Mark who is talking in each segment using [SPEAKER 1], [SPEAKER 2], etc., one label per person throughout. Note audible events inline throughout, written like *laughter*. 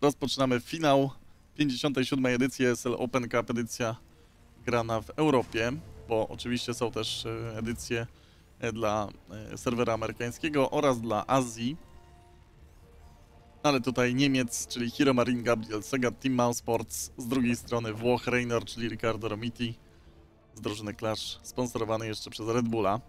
[SPEAKER 1] Rozpoczynamy finał 57. edycji ESL Open Cup, edycja grana w Europie, bo oczywiście są też e, edycje e, dla e, serwera amerykańskiego oraz dla Azji. Ale tutaj Niemiec, czyli Hiro Marin Gabriel Sega, Team Mouse Sports, z drugiej strony Włoch Reynor, czyli Riccardo Romiti z drużyny Clash, sponsorowany jeszcze przez Red Bulla.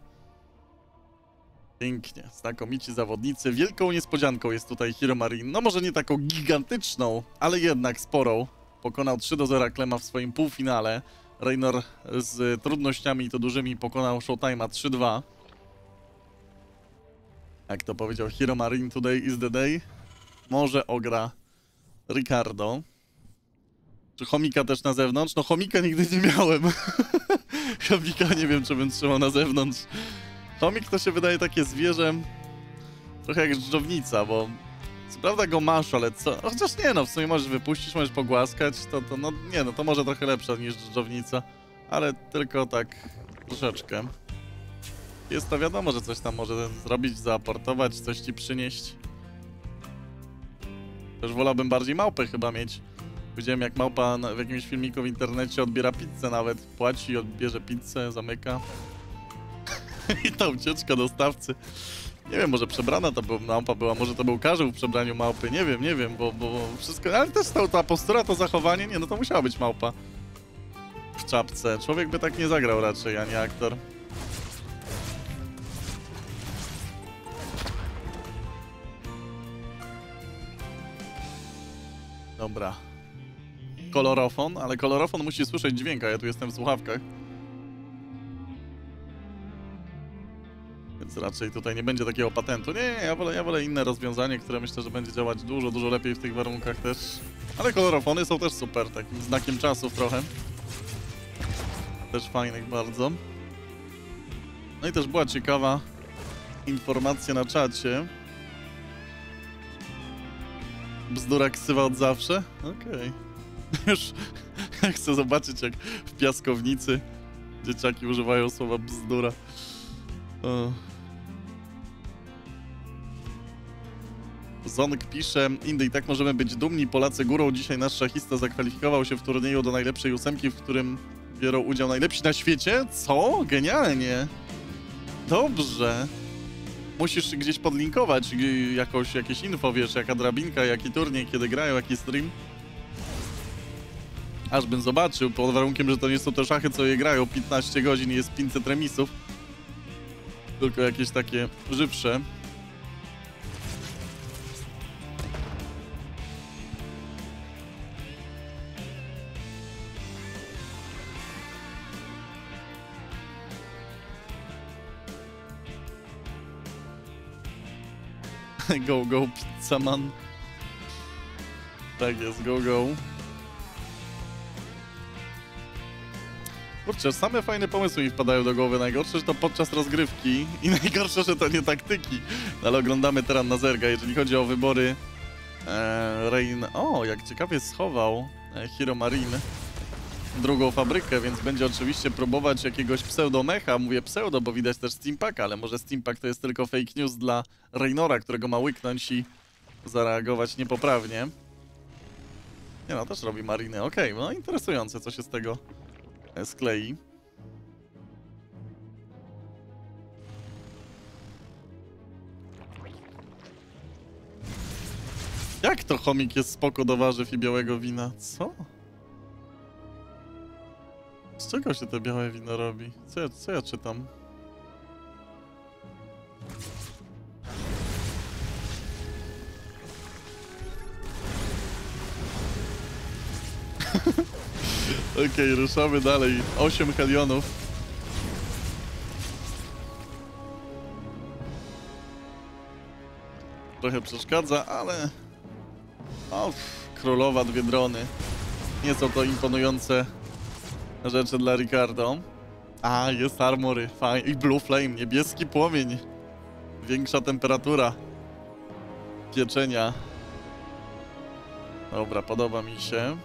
[SPEAKER 1] Pięknie, znakomici zawodnicy. Wielką niespodzianką jest tutaj Hiro Marin. No może nie taką gigantyczną, ale jednak sporą. Pokonał 3 do 0 Klema w swoim półfinale. Reynor z trudnościami i to dużymi pokonał Showtime'a 3-2. Jak to powiedział Hiro Marin, today is the day. Może ogra Ricardo. Czy chomika też na zewnątrz? No chomika nigdy nie miałem. *laughs* chomika nie wiem, czy bym trzymał na zewnątrz. Chomik to się wydaje takie zwierzę trochę jak dżdżownica, bo co prawda go masz, ale co? Chociaż nie no, w sumie możesz wypuścić, możesz pogłaskać, to, to no nie no, to może trochę lepsze niż dżdżownica, ale tylko tak troszeczkę. Jest to wiadomo, że coś tam może zrobić, zaaportować, coś ci przynieść. Też wolałbym bardziej małpę chyba mieć. Widziałem jak małpa w jakimś filmiku w internecie odbiera pizzę nawet. Płaci, odbierze pizzę, zamyka. *laughs* I ta ucieczka dostawcy. Nie wiem, może przebrana to małpa była, może to był karzeł w przebraniu małpy, nie wiem, nie wiem, bo, bo wszystko, ale też ta, ta postura, to zachowanie, nie, no to musiała być małpa. W czapce. Człowiek by tak nie zagrał raczej, ani aktor. Dobra. Kolorofon, ale kolorofon musi słyszeć dźwięk, a ja tu jestem w słuchawkach. Więc raczej tutaj nie będzie takiego patentu. Nie, nie, ja wolę, ja wolę inne rozwiązanie, które myślę, że będzie działać dużo, dużo lepiej w tych warunkach też. Ale kolorofony są też super, takim znakiem czasów trochę. Też fajnych bardzo. No i też była ciekawa informacja na czacie. Bzdura ksywa od zawsze? Okej. *laughs* Już *laughs* chcę zobaczyć, jak w piaskownicy dzieciaki używają słowa bzdura. Zonk pisze, Indy i tak możemy być dumni, Polacy górą. Dzisiaj nasz szachista zakwalifikował się w turnieju do najlepszej ósemki, w którym biorą udział najlepsi na świecie? Co? Genialnie. Dobrze. Musisz gdzieś podlinkować jakoś, jakieś info, wiesz, jaka drabinka, jaki turniej, kiedy grają, jaki stream. Aż bym zobaczył, pod warunkiem, że to nie są te szachy, co je grają 15 godzin jest 500 remisów. Tylko jakieś takie żywsze. *laughs* Go, go, pizza man. Tak jest, go, go. Kurczę, same fajne pomysły mi wpadają do głowy. Najgorsze, że to podczas rozgrywki i *laughs* najgorsze, że to nie taktyki. No, ale oglądamy teraz na zerga, jeżeli chodzi o wybory e, Rain. O, jak ciekawie schował e, Hiro Marin drugą fabrykę, więc będzie oczywiście próbować jakiegoś pseudomecha. Mówię pseudo, bo widać też Steampaka, ale może Steampak to jest tylko fake news dla Raynora, którego ma łyknąć i zareagować niepoprawnie. Nie no, też robi mariny. Okej, no interesujące, co się z tego e, sklei. Jak to chomik jest spoko do warzyw i białego wina? Co? Z czego się to białe wino robi? Co ja, co ja czytam? *laughs* Okej, ruszamy dalej. 8 helionów. Trochę przeszkadza, ale... O, królowa, dwie drony. Nie są to imponujące rzeczy dla Ricardo. A, jest armory, fajnie. I Blue Flame, niebieski płomień. Większa temperatura pieczenia. Dobra, podoba mi się.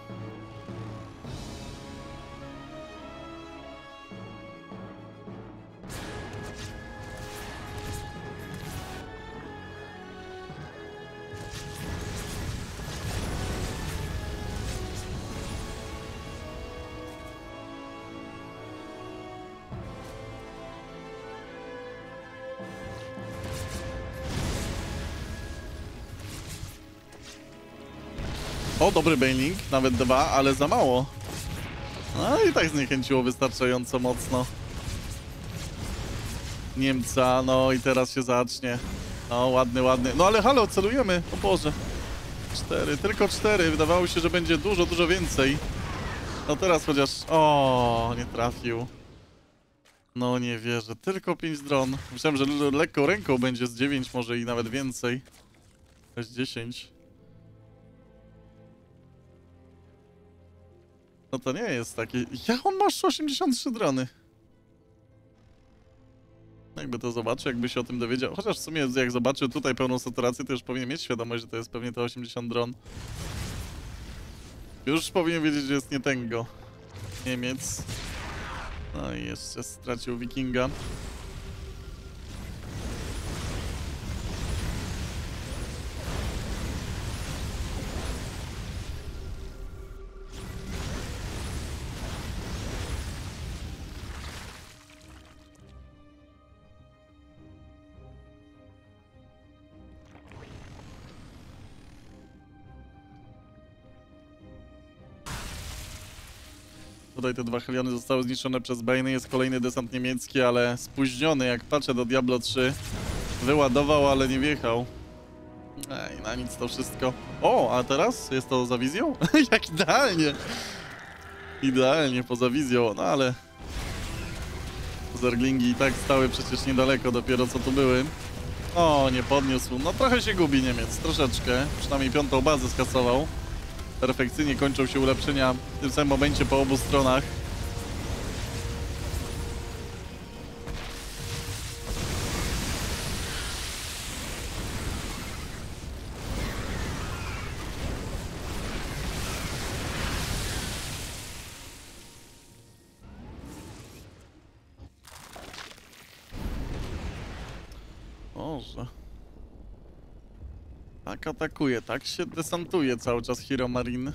[SPEAKER 1] Dobry bailing, nawet dwa, ale za mało. No i tak zniechęciło wystarczająco mocno. Niemca, no i teraz się zacznie. No, ładny, ładny. No ale halo, celujemy, o Boże. Cztery, tylko cztery. Wydawało się, że będzie dużo, dużo więcej. No teraz chociaż... O, nie trafił. No nie wierzę, tylko 5 dron. Myślałem, że le- lekką ręką będzie z 9 może i nawet więcej. Też 10. No to nie jest takie... Jak on masz 83 drony? Jakby to zobaczył, jakby się o tym dowiedział. Chociaż w sumie jak zobaczył tutaj pełną saturację, to już powinien mieć świadomość, że to jest pewnie te 80 dron. Już powinien wiedzieć, że jest nie tęgo. Niemiec. No i jeszcze stracił wikinga. Tutaj te dwa heliony zostały zniszczone przez Bane. Jest kolejny desant niemiecki, ale spóźniony. Jak patrzę do Diablo 3, wyładował, ale nie wjechał. Ej, na nic to wszystko. O, a teraz jest to za wizją? *laughs* Jak idealnie! Idealnie poza wizją, no ale... Zerglingi i tak stały przecież niedaleko dopiero co tu były. O, nie podniósł. No trochę się gubi Niemiec, troszeczkę. Przynajmniej piątą bazę skasował perfekcyjnie kończą się ulepszenia w tym samym momencie po obu stronach. Tak atakuje, tak się desantuje cały czas Hero Marine.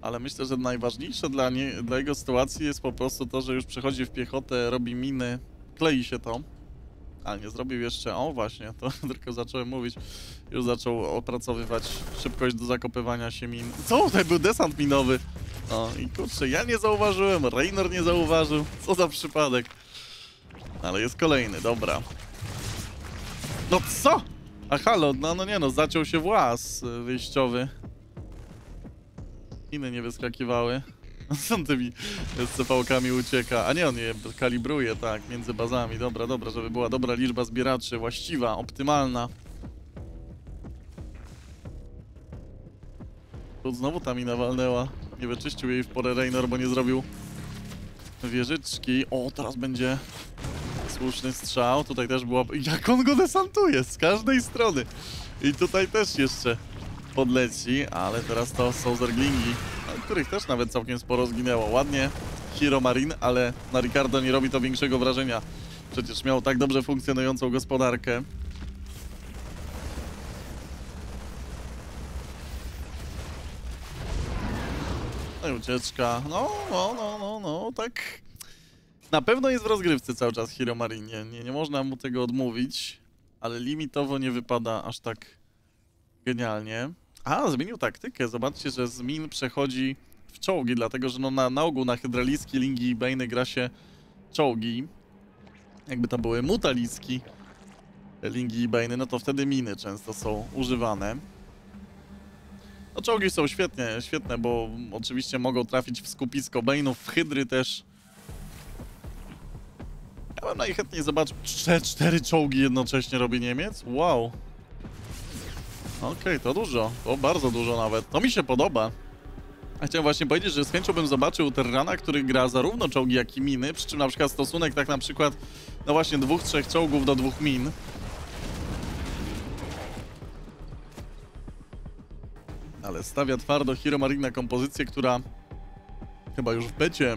[SPEAKER 1] Ale myślę, że najważniejsze dla, nie, dla jego sytuacji jest po prostu to, że już przechodzi w piechotę, robi miny, klei się to. Ale nie zrobił jeszcze, o właśnie, to *laughs* tylko zacząłem mówić. Już zaczął opracowywać szybkość do zakopywania się min. Co? To był desant minowy. No i kurczę, ja nie zauważyłem, Raynor nie zauważył. Co za przypadek. Ale jest kolejny, dobra. No co? A halo, no, no nie no, zaciął się włas y, wyjściowy. Inne nie wyskakiwały. *laughs* Są tymi SCV-kami ucieka. A nie, on je kalibruje, tak, między bazami. Dobra, dobra, żeby była dobra liczba zbieraczy, właściwa, optymalna. Tu znowu ta mina walnęła. Nie wyczyścił jej w porę Raynor, bo nie zrobił wieżyczki. O, teraz będzie Słuszny strzał, tutaj też było... Jak on go desantuje z każdej strony! I tutaj też jeszcze podleci, ale teraz to są zerglingi, których też nawet całkiem sporo zginęło. Ładnie Hero Marine, ale na Ricardo nie robi to większego wrażenia. Przecież miał tak dobrze funkcjonującą gospodarkę. No i ucieczka. No, no, no, no, no, tak na pewno jest w rozgrywce cały czas Hero Marine, nie, nie można mu tego odmówić, ale limitowo nie wypada aż tak genialnie. A, zmienił taktykę, zobaczcie, że z min przechodzi w czołgi, dlatego że no na, na ogół na hydralicki, lingi i bane gra się czołgi. Jakby to były mutalicki lingi i bane, no to wtedy miny często są używane. No czołgi są świetnie, świetne, bo oczywiście mogą trafić w skupisko bane'ów, w hydry też. Ja bym najchętniej zobaczył. Cztery, czołgi jednocześnie robi Niemiec? Wow. Okej, to dużo. To bardzo dużo nawet. To mi się podoba. A chciałem właśnie powiedzieć, że z chęcią bym zobaczył Terrana, który gra zarówno czołgi, jak i miny, przy czym na przykład stosunek tak na przykład, no właśnie dwóch, trzech czołgów do dwóch min. Ale stawia twardo Hero Marine kompozycję, która chyba już w becie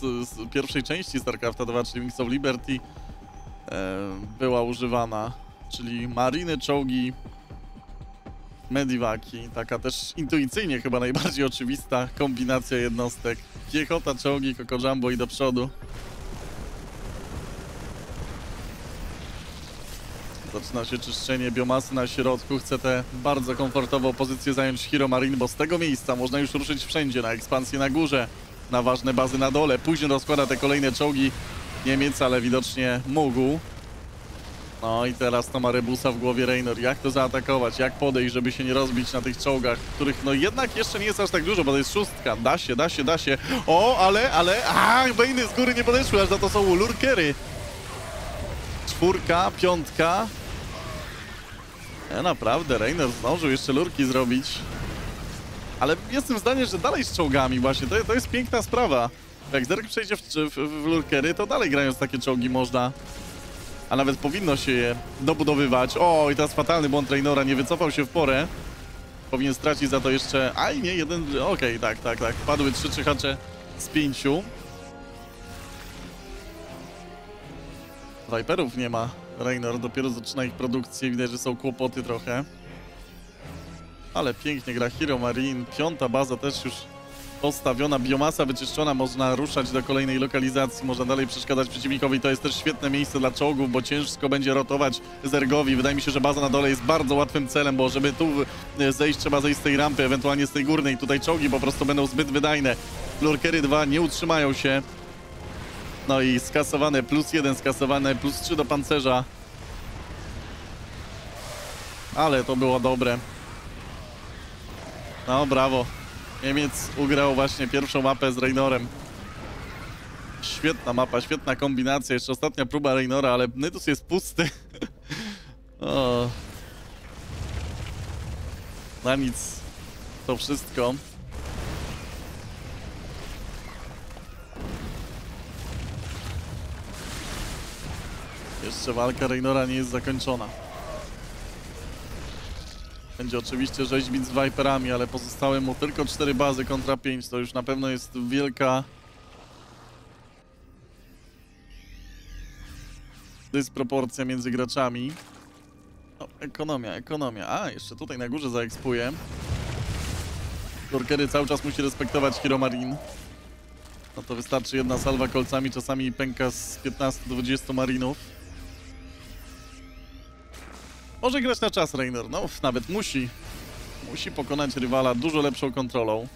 [SPEAKER 1] z, pierwszej części StarCrafta 2, czyli Wings of Liberty, e, była używana. Czyli mariny, czołgi, mediwaki. Taka też intuicyjnie chyba najbardziej oczywista kombinacja jednostek. Piechota, czołgi, Coco Jumbo i do przodu. Zaczyna się czyszczenie biomasy na środku. Chce tę bardzo komfortową pozycję zająć Hero Marine, bo z tego miejsca można już ruszyć wszędzie. Na ekspansję na górze, na ważne bazy na dole. Później rozkłada te kolejne czołgi Niemiec, ale widocznie mógł. No i teraz to ma rebusa w głowie Reynor. Jak to zaatakować? Jak podejść, żeby się nie rozbić na tych czołgach, których no jednak jeszcze nie jest aż tak dużo, bo to jest szóstka. Da się, da się, da się. O, ale, ale... A, Bejny z góry nie podeszły, aż za to są lurkery. Czwórka, piątka. E, naprawdę, Reynor zdążył jeszcze lurki zrobić. Ale jestem zdania, że dalej z czołgami właśnie. To, to jest piękna sprawa. Jak Zerk przejdzie w, w, w lurkery, to dalej grając takie czołgi można a nawet powinno się je dobudowywać. O, i teraz fatalny błąd Raynora, nie wycofał się w porę. Powinien stracić za to jeszcze... Aj, nie, jeden... Okej, tak, tak, tak. Padły trzy czyhacze z pięciu. Viperów nie ma. Raynor dopiero zaczyna ich produkcję. Widać, że są kłopoty trochę. Ale pięknie gra Hero Marine. Piąta baza też już postawiona, biomasa wyczyszczona, można ruszać do kolejnej lokalizacji, można dalej przeszkadzać przeciwnikowi. To jest też świetne miejsce dla czołgów, bo ciężko będzie rotować Zergowi. Wydaje mi się, że baza na dole jest bardzo łatwym celem, bo żeby tu e, zejść, trzeba zejść z tej rampy, ewentualnie z tej górnej. Tutaj czołgi po prostu będą zbyt wydajne. Lurkery 2 nie utrzymają się. No i skasowane plus 1, skasowane plus 3 do pancerza. Ale to było dobre. No, brawo. Niemiec ugrał właśnie pierwszą mapę z Reynorem. Świetna mapa, świetna kombinacja. Jeszcze ostatnia próba Reynora, ale Nydus jest pusty. *laughs* o. Na nic. To wszystko. Jeszcze walka Reynora nie jest zakończona. Będzie oczywiście rzeźbić z Viperami, ale pozostały mu tylko 4 bazy kontra 5. To już na pewno jest wielka dysproporcja między graczami. No, ekonomia, ekonomia. A, jeszcze tutaj na górze zaekspuje. Lurkery cały czas musi respektować Hero Marine. No to wystarczy jedna salwa kolcami, czasami pęka z 15-20 marinów. Może grać na czas Reynor, no nawet musi. Musi pokonać rywala dużo lepszą kontrolą.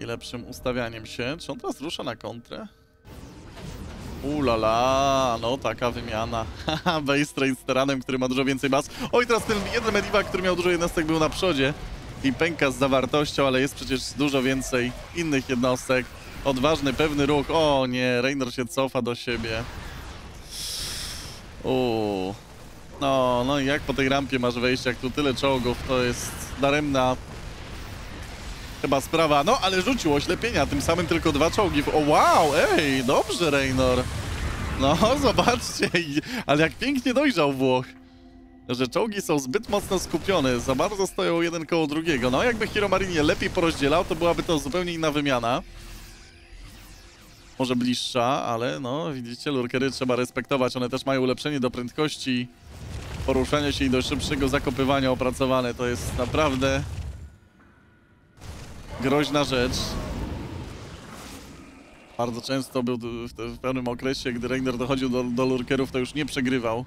[SPEAKER 1] I lepszym ustawianiem się. Czy on teraz rusza na kontrę? Ulala, no taka wymiana. Haha, *laughs* base trade z Teranem, który ma dużo więcej baz. Oj, teraz ten jeden Mediva, który miał dużo jednostek, był na przodzie. I pęka z zawartością, ale jest przecież dużo więcej innych jednostek. Odważny, pewny ruch. O nie, Reynor się cofa do siebie. Uuu. No, no i jak po tej rampie masz wejść, jak tu tyle czołgów, to jest daremna chyba sprawa. No, ale rzucił oślepienia, tym samym tylko dwa czołgi. O wow, ej, dobrze Reynor. No, *laughs* zobaczcie, ale jak pięknie dojrzał Włoch. Że czołgi są zbyt mocno skupione, za bardzo stoją jeden koło drugiego. No, jakby Hero Marinie lepiej porozdzielał, to byłaby to zupełnie inna wymiana. Może bliższa, ale no, widzicie, lurkery trzeba respektować. One też mają ulepszenie do prędkości poruszania się i do szybszego zakopywania opracowane. To jest naprawdę groźna rzecz. Bardzo często był w, te, w pewnym okresie, gdy Reiner dochodził do, do lurkerów, to już nie przegrywał.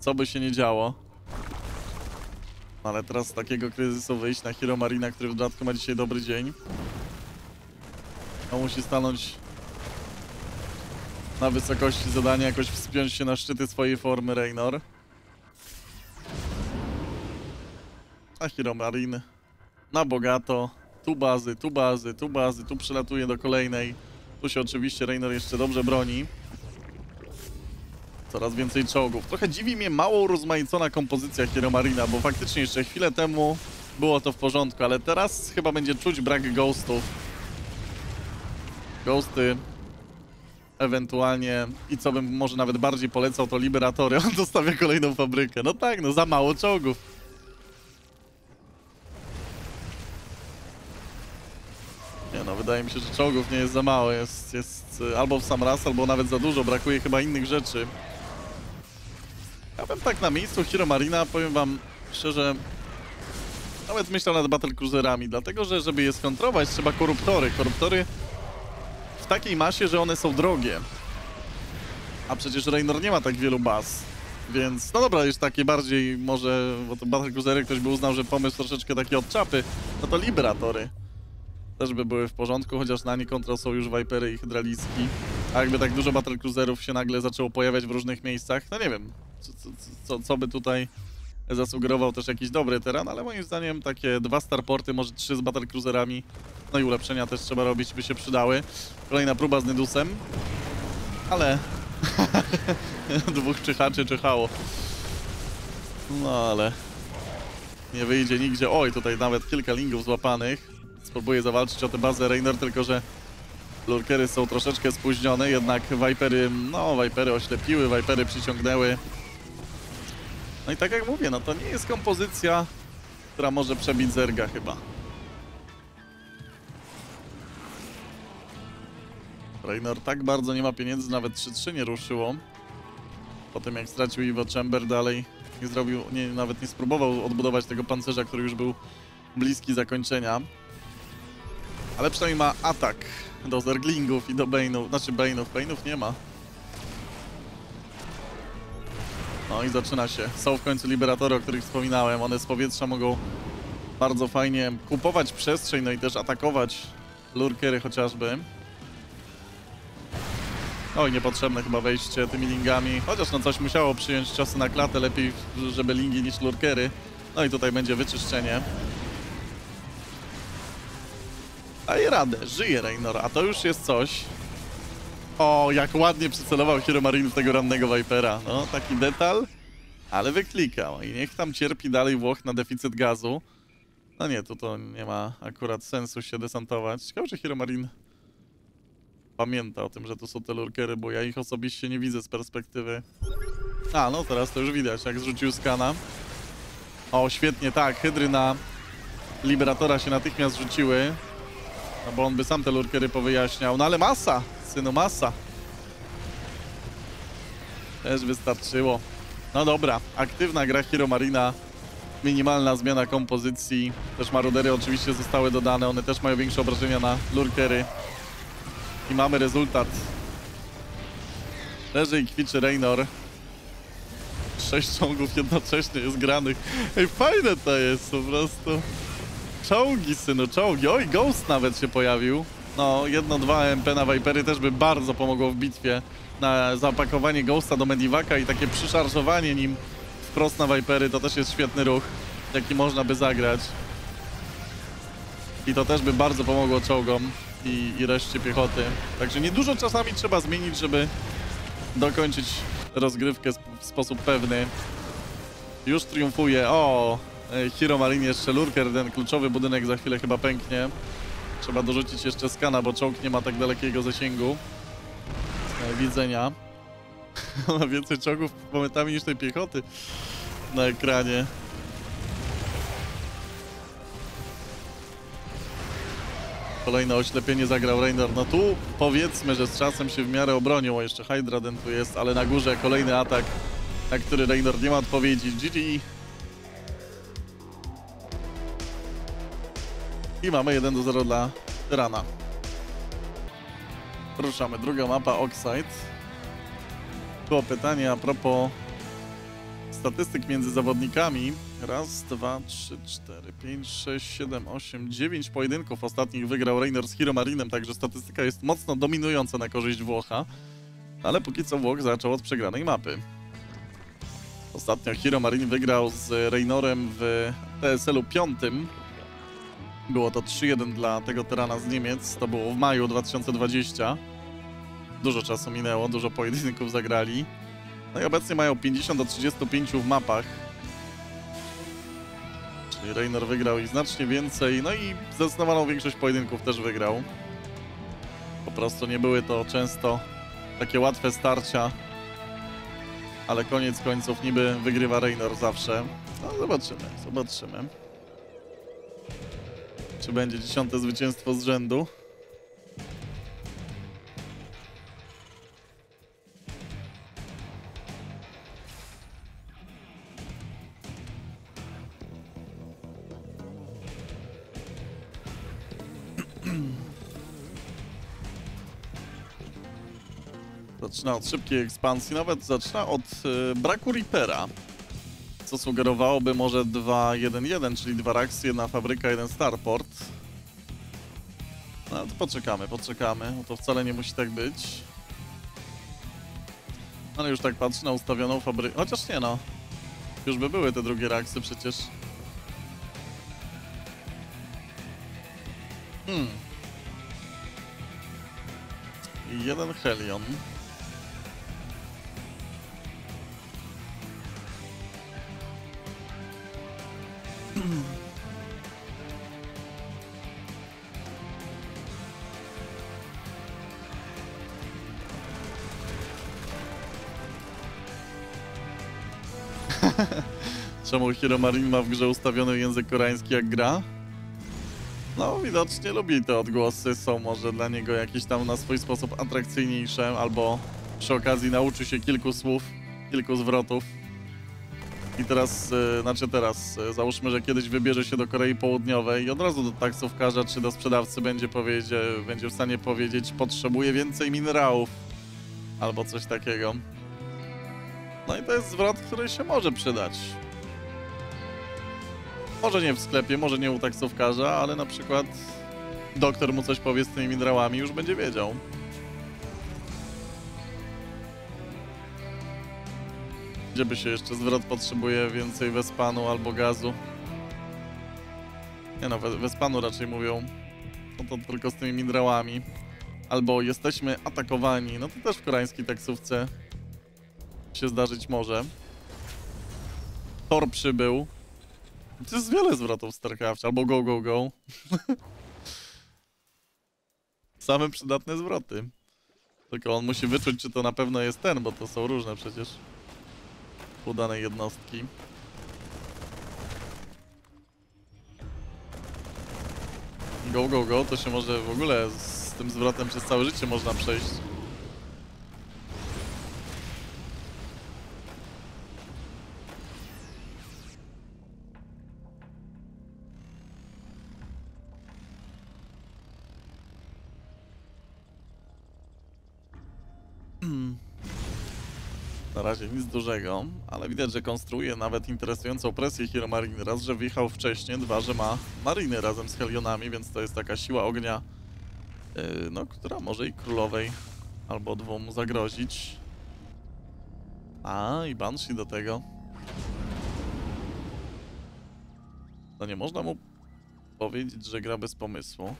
[SPEAKER 1] Co by się nie działo. Ale teraz z takiego kryzysu wyjść na Hero Marina, który w dodatku ma dzisiaj dobry dzień. On musi stanąć na wysokości zadania, jakoś wspiąć się na szczyty swojej formy Reynor. A Hero Marine na bogato. Tu bazy, tu bazy, tu bazy, tu przylatuje do kolejnej. Tu się oczywiście Reynor jeszcze dobrze broni. Coraz więcej czołgów. Trochę dziwi mnie mało urozmaicona kompozycja Hero Marina, bo faktycznie jeszcze chwilę temu było to w porządku, ale teraz chyba będzie czuć brak ghostów. Ghosty ewentualnie i co bym może nawet bardziej polecał to Liberatory. *laughs* On dostawia kolejną fabrykę. No tak, no za mało czołgów. Nie no, wydaje mi się, że czołgów nie jest za mało. Jest, jest y, albo w sam raz, albo nawet za dużo. Brakuje chyba innych rzeczy. Ja bym tak na miejscu Hero Marina, powiem wam szczerze, nawet myślał nad Battle Cruiserami, dlatego że żeby je skontrować trzeba koruptory. Koruptory takiej masie, że one są drogie. A przecież Raynor nie ma tak wielu baz. Więc, no dobra, już takie bardziej może, bo to Battlecruisery ktoś by uznał, że pomysł troszeczkę taki od czapy, no to Liberatory też by były w porządku, chociaż na nie kontra są już Vipery i Hydraliski. A jakby tak dużo Battlecruiserów się nagle zaczęło pojawiać w różnych miejscach, no nie wiem, co, co, co, co by tutaj zasugerował też jakiś dobry teren, ale moim zdaniem takie dwa starporty, może trzy z Battlecruiserami, no i ulepszenia też trzeba robić, by się przydały. Kolejna próba z Nydusem, ale *laughs* dwóch czyhaczy czyhało. No ale nie wyjdzie nigdzie. Oj, tutaj nawet kilka lingów złapanych. Spróbuję zawalczyć o tę bazę Rainer, tylko że lurkery są troszeczkę spóźnione, jednak Vipery, no Vipery oślepiły, Vipery przyciągnęły. No i tak jak mówię, no to nie jest kompozycja, która może przebić Zerga chyba. Raynor tak bardzo nie ma pieniędzy, nawet 3-3 nie ruszyło. Po tym jak stracił Iwo Chamber dalej nie zrobił, nie, nawet nie spróbował odbudować tego pancerza, który już był bliski zakończenia. Ale przynajmniej ma atak do Zerglingów i do Bane'ów, znaczy Bane'ów, Bane'ów nie ma. No i zaczyna się. Są w końcu liberatory, o których wspominałem. One z powietrza mogą bardzo fajnie kupować przestrzeń, no i też atakować lurkery chociażby. Oj, niepotrzebne chyba wejście tymi lingami. Chociaż no coś musiało przyjąć ciosy na klatę, lepiej żeby lingi niż lurkery. No i tutaj będzie wyczyszczenie. Daje radę, żyje Raynor, a to już jest coś. O, jak ładnie przycelował w tego rannego Vipera. No, taki detal, ale wyklikał. I niech tam cierpi dalej Włoch na deficyt gazu. No nie, tu to nie ma akurat sensu się desantować. Ciekawe, że Hero Marine pamięta o tym, że tu są te lurkery, bo ja ich osobiście nie widzę z perspektywy. A, no teraz to już widać, jak zrzucił skana. O, świetnie, tak, hydry na Liberatora się natychmiast rzuciły. No bo on by sam te lurkery powyjaśniał. No ale masa, synu, masa. Też wystarczyło. No dobra, aktywna gra Hero Marina. Minimalna zmiana kompozycji. Też marudery oczywiście zostały dodane. One też mają większe obrażenia na lurkery. I mamy rezultat. Leży i kwiczy Raynor. Sześć ciągów jednocześnie jest granych. Ej, fajne to jest po prostu. Czołgi, synu, czołgi. Oj, Ghost nawet się pojawił. No, jedno, dwa MP na Vipery też by bardzo pomogło w bitwie. Na zapakowanie Ghosta do Medivaka i takie przyszarżowanie nim wprost na Vipery to też jest świetny ruch, jaki można by zagrać. I to też by bardzo pomogło czołgom i, i reszcie piechoty. Także niedużo czasami trzeba zmienić, żeby dokończyć rozgrywkę w sposób pewny. Już triumfuje. O, e, Hero Marine jeszcze lurker, ten kluczowy budynek za chwilę chyba pęknie. Trzeba dorzucić jeszcze skana, bo czołg nie ma tak dalekiego zasięgu e, widzenia. *laughs* ma więcej czołgów momentami niż tej piechoty na ekranie. Kolejne oślepienie zagrał Raynor. No tu powiedzmy, że z czasem się w miarę obronił. Jeszcze Hydraden tu jest, ale na górze kolejny atak, na który Raynor nie ma odpowiedzi. GG. I mamy 1 do 0 dla Tyrana. Ruszamy. Druga mapa Oxide. Było pytanie a propos statystyk między zawodnikami. Raz, dwa, trzy, cztery, pięć, sześć, siedem, osiem, dziewięć pojedynków ostatnich wygrał Rainer z Hero Marinem, także statystyka jest mocno dominująca na korzyść Włocha. Ale póki co Włoch zaczął od przegranej mapy. Ostatnio Hero Marine wygrał z Rainorem w TSL-u piątym. Było to 3-1 dla tego tyrana z Niemiec. To było w maju 2020. Dużo czasu minęło, dużo pojedynków zagrali. No i obecnie mają 50 do 35 w mapach. Czyli Reynor wygrał ich znacznie więcej, no i zdecydowaną większość pojedynków też wygrał. Po prostu nie były to często takie łatwe starcia. Ale koniec końców niby wygrywa Reynor zawsze. No zobaczymy, zobaczymy. Czy będzie dziesiąte zwycięstwo z rzędu? Zaczyna od szybkiej ekspansji, nawet zaczyna od y, braku Reapera. Co sugerowałoby może 2-1-1, czyli dwa Raxy, jedna fabryka, jeden Starport. No ale to poczekamy, poczekamy, bo to wcale nie musi tak być. Ale już tak patrzę na ustawioną fabrykę, chociaż nie no. Już by były te drugie Raxy przecież. Hmm. Jeden Helion. *laughs* Czemu Hiromarin ma w grze ustawiony język koreański jak gra? No, widocznie lubi te odgłosy, są może dla niego jakieś tam na swój sposób atrakcyjniejsze, albo przy okazji nauczy się kilku słów, kilku zwrotów. I teraz, e, znaczy teraz, e, załóżmy, że kiedyś wybierze się do Korei Południowej i od razu do taksówkarza czy do sprzedawcy będzie, powiedzie, będzie w stanie powiedzieć, potrzebuje więcej minerałów, albo coś takiego. No i to jest zwrot, który się może przydać. Może nie w sklepie, może nie u taksówkarza, ale na przykład doktor mu coś powie z tymi minerałami, już będzie wiedział. Gdzie by się jeszcze zwrot potrzebuje więcej wespanu albo gazu? Nie no, we- wespanu raczej mówią. No to tylko z tymi minerałami. Albo jesteśmy atakowani, no to też w koreańskiej taksówce się zdarzyć może. Thor przybył. To jest wiele zwrotów w StarCraft, albo go, go, go. *laughs* Same przydatne zwroty. Tylko on musi wyczuć, czy to na pewno jest ten, bo to są różne przecież. U danej jednostki. Go, go, go, to się może w ogóle z tym zwrotem przez całe życie można przejść. Na razie nic dużego, ale widać, że konstruuje nawet interesującą presję Hero Marine. Raz, że wjechał wcześniej, dwa, że ma mariny razem z Helionami, więc to jest taka siła ognia, yy, no, która może i królowej albo dwóm zagrozić. A, i Banshee do tego. To nie można mu powiedzieć, że gra bez pomysłu.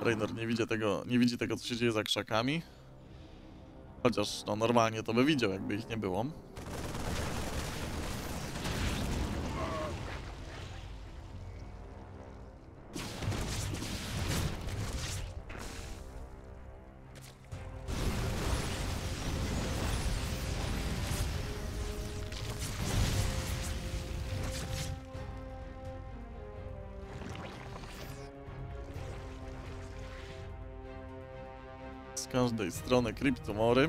[SPEAKER 1] Raynor nie widzi tego, nie widzi tego, co się dzieje za krzakami. Chociaż, no normalnie to by widział, jakby ich nie było. Strony kryptomory.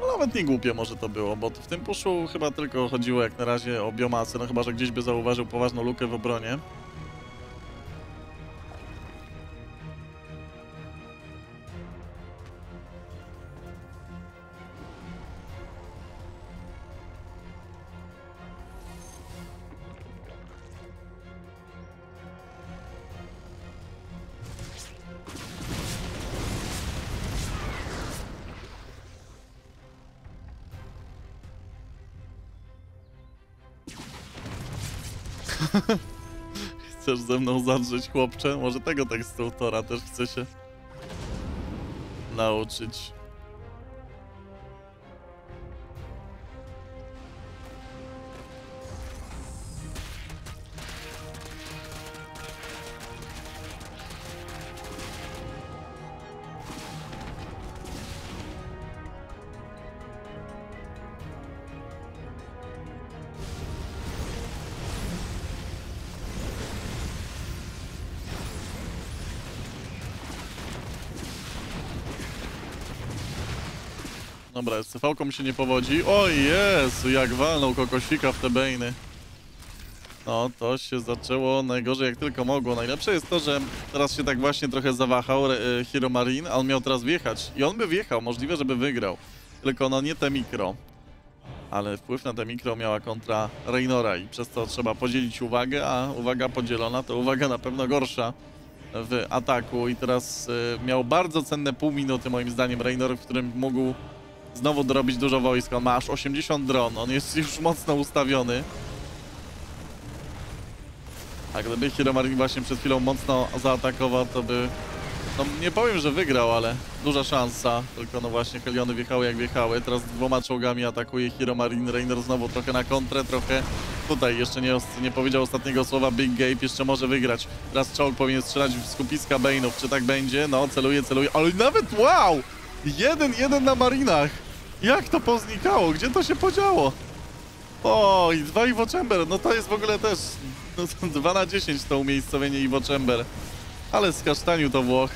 [SPEAKER 1] No nawet nie głupie może to było, bo w tym puszu chyba tylko chodziło jak na razie o biomasę, no chyba, że gdzieś by zauważył poważną lukę w obronie. Ze mną zadrzeć, chłopcze? Może tego tekstu autora też chce się nauczyć. Dobra, z CV-ką się nie powodzi. O Jezu, jak walnął kokosika w te bejny. No, to się zaczęło najgorzej jak tylko mogło. Najlepsze jest to, że teraz się tak właśnie trochę zawahał e, Hiro Marin, a on miał teraz wjechać. I on by wjechał, możliwe, żeby wygrał. Tylko no nie te mikro. Ale wpływ na te mikro miała kontra Reynora i przez to trzeba podzielić uwagę, a uwaga podzielona to uwaga na pewno gorsza w ataku. I teraz e, miał bardzo cenne pół minuty moim zdaniem Reynor, w którym mógł znowu dorobić dużo wojska. On ma aż 80 dron, on jest już mocno ustawiony. A gdyby Hiromarin właśnie przed chwilą mocno zaatakował, to by... No nie powiem, że wygrał, ale duża szansa. Tylko no właśnie Heliony wjechały jak wjechały. Teraz dwoma czołgami atakuje Hiromarin. Reiner znowu trochę na kontrę, trochę... Tutaj jeszcze nie, nie powiedział ostatniego słowa Big Gape, jeszcze może wygrać. Teraz czołg powinien strzelać w skupiska Bane'ów. Czy tak będzie? No, celuje, celuje. Ale nawet wow! Jeden, jeden na marinach! Jak to poznikało? Gdzie to się podziało? O, i dwa Iwo Chamber, no to jest w ogóle też no to 2 na 10 to umiejscowienie Iwo Chamber. Ale skasztanił to Włoch.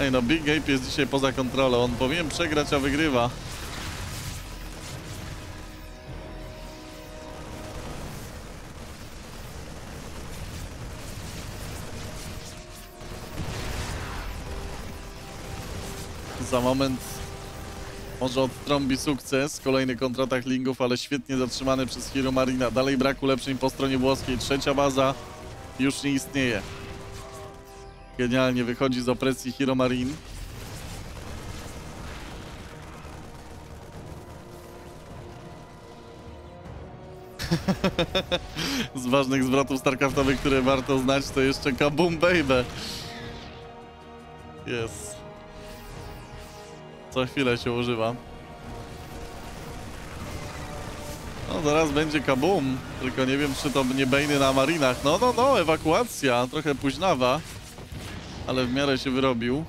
[SPEAKER 1] Ej no, Big Gape jest dzisiaj poza kontrolą, on powinien przegrać, a wygrywa. Za moment może odtrąbi sukces. Kolejny kontratak Lingów, ale świetnie zatrzymany przez Hiro Marina. Dalej brak ulepszeń po stronie włoskiej. Trzecia baza już nie istnieje. Genialnie wychodzi z opresji Hiro Marin. *laughs* z ważnych zwrotów StarCraftowych, które warto znać, to jeszcze Kaboom Baby. Jest. Co chwilę się używa. No zaraz będzie kabum, tylko nie wiem czy to nie Bejny na marinach. No, no, no, ewakuacja, trochę późnawa, ale w miarę się wyrobił.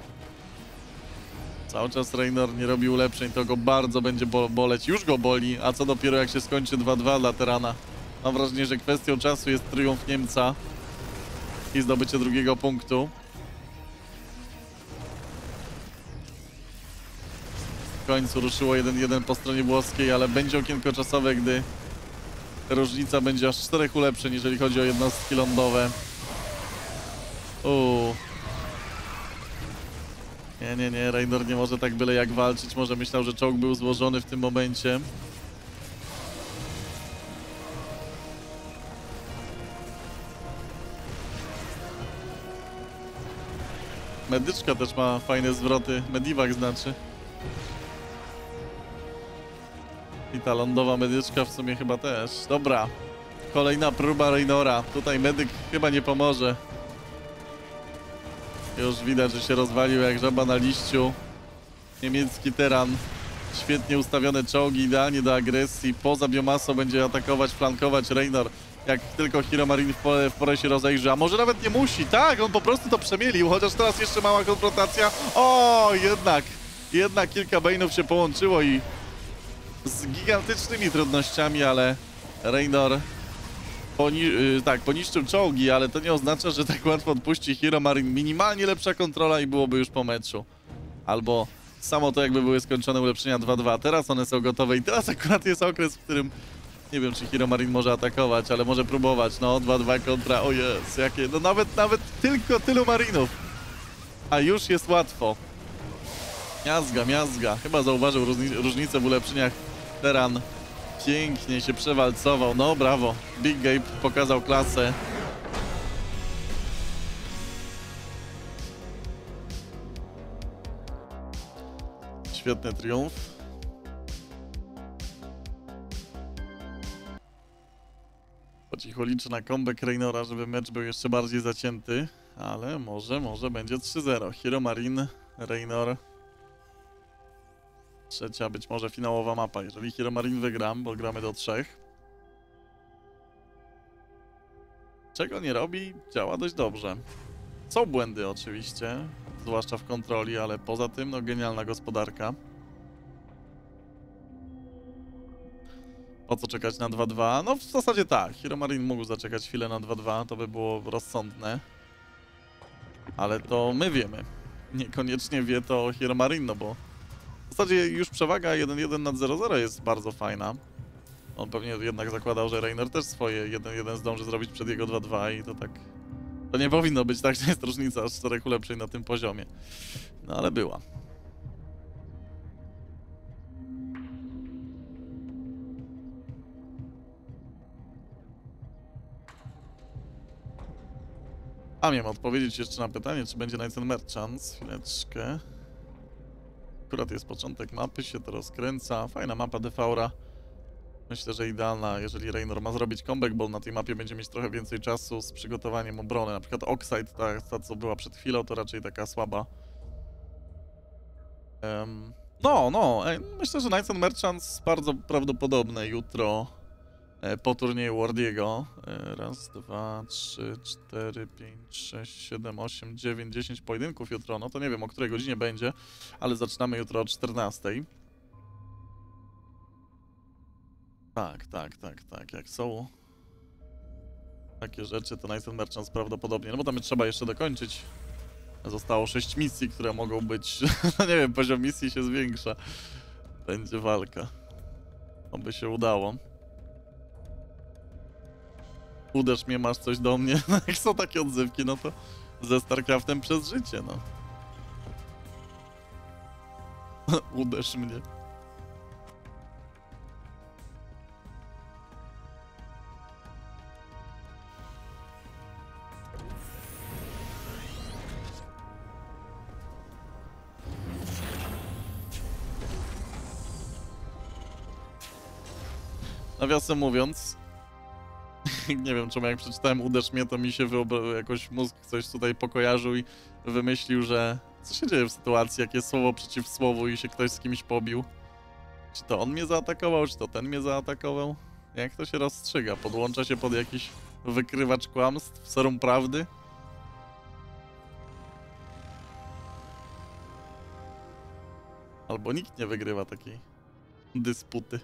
[SPEAKER 1] Cały czas Reynor nie robi ulepszeń, to go bardzo będzie bo boleć. Już go boli, a co dopiero jak się skończy 2-2 dla Terana. Mam wrażenie, że kwestią czasu jest triumf Niemca i zdobycie drugiego punktu. W końcu ruszyło 1-1 po stronie włoskiej, ale będzie okienko czasowe, gdy różnica będzie aż 4 ulepszeń, jeżeli chodzi o jednostki lądowe. Uuu. Nie, nie, nie, Reynor nie może tak byle jak walczyć. Może myślał, że czołg był złożony w tym momencie. Medyczka też ma fajne zwroty. Medivac znaczy. I ta lądowa medyczka w sumie chyba też. Dobra. Kolejna próba Reynora. Tutaj medyk chyba nie pomoże. Już widać, że się rozwalił jak żaba na liściu. Niemiecki teran. Świetnie ustawione czołgi, idealnie do agresji. Poza biomasą będzie atakować, flankować Reynor. Jak tylko Hiromarin w porę, w się rozejrzy, a może nawet nie musi. Tak, on po prostu to przemielił, chociaż teraz jeszcze mała konfrontacja. O, jednak, jednak kilka Bane'ów się połączyło i z gigantycznymi trudnościami, ale Reynor poni y, tak, poniszczył czołgi, ale to nie oznacza, że tak łatwo odpuści Hero Marin. Minimalnie lepsza kontrola i byłoby już po meczu. Albo samo to jakby były skończone ulepszenia 2-2. Teraz one są gotowe i teraz akurat jest okres, w którym nie wiem, czy Hero Marin może atakować, ale może próbować. No, 2-2 kontra, o jest, jakie, no nawet, nawet tylko tylu Marinów. A już jest łatwo. Miazga, miazga. Chyba zauważył różni różnicę w ulepszeniach Teran pięknie się przewalcował. No brawo. Big Gabe pokazał klasę. Świetny triumf. Po cichu liczę na comeback Reynora, żeby mecz był jeszcze bardziej zacięty. Ale może, może będzie 3-0. Hero Marin, Reynor. Trzecia, być może finałowa mapa. Jeżeli Hero Marin wygram, bo gramy do trzech. Czego nie robi, działa dość dobrze. Są błędy oczywiście, zwłaszcza w kontroli, ale poza tym, no genialna gospodarka. Po co czekać na 2-2? No w zasadzie tak, Hero Marin mógł zaczekać chwilę na 2-2, to by było rozsądne. Ale to my wiemy. Niekoniecznie wie to Hero Marin, no bo zasadzie już przewaga 1-1 nad 0-0 jest bardzo fajna. On pewnie jednak zakładał, że Reynor też swoje 1-1 zdąży zrobić przed jego 2-2 i to tak... To nie powinno być tak, *laughs* że jest różnica aż 4 ulepszeń na tym poziomie. No ale była. A miałem odpowiedzieć jeszcze na pytanie, czy będzie Night and Merchants. Chwileczkę. Akurat jest początek mapy, się to rozkręca. Fajna mapa Defaura. Myślę, że idealna, jeżeli Raynor ma zrobić comeback, bo na tej mapie będzie mieć trochę więcej czasu z przygotowaniem obrony. Na przykład Oxide, ta, ta co była przed chwilą, to raczej taka słaba. Em, no, no, myślę, że Knights and Merchants bardzo prawdopodobne jutro po turnieju Wardiego. E, Raz, dwa, trzy, cztery, pięć, sześć, siedem, osiem, dziewięć, dziesięć pojedynków jutro. No to nie wiem o której godzinie będzie, ale zaczynamy jutro o 14. Tak, tak, tak, tak. Jak są takie rzeczy, to and Merchants prawdopodobnie, no bo tam trzeba jeszcze dokończyć. Zostało 6 misji, które mogą być, *laughs* no nie wiem, poziom misji się zwiększa. Będzie walka. Oby się udało. Uderz mnie, masz coś do mnie. *laughs* Jak są takie odzywki, no to ze StarCraftem przez życie, no. *laughs* Uderz mnie. Nawiasem mówiąc, *laughs* nie wiem czemu jak przeczytałem uderz mnie, to mi się jakoś mózg coś tutaj pokojarzył i wymyślił, że co się dzieje w sytuacji, jak jest słowo przeciw słowu i się ktoś z kimś pobił. Czy to on mnie zaatakował, czy to ten mnie zaatakował? Jak to się rozstrzyga? Podłącza się pod jakiś wykrywacz kłamstw, serum prawdy? Albo nikt nie wygrywa takiej dysputy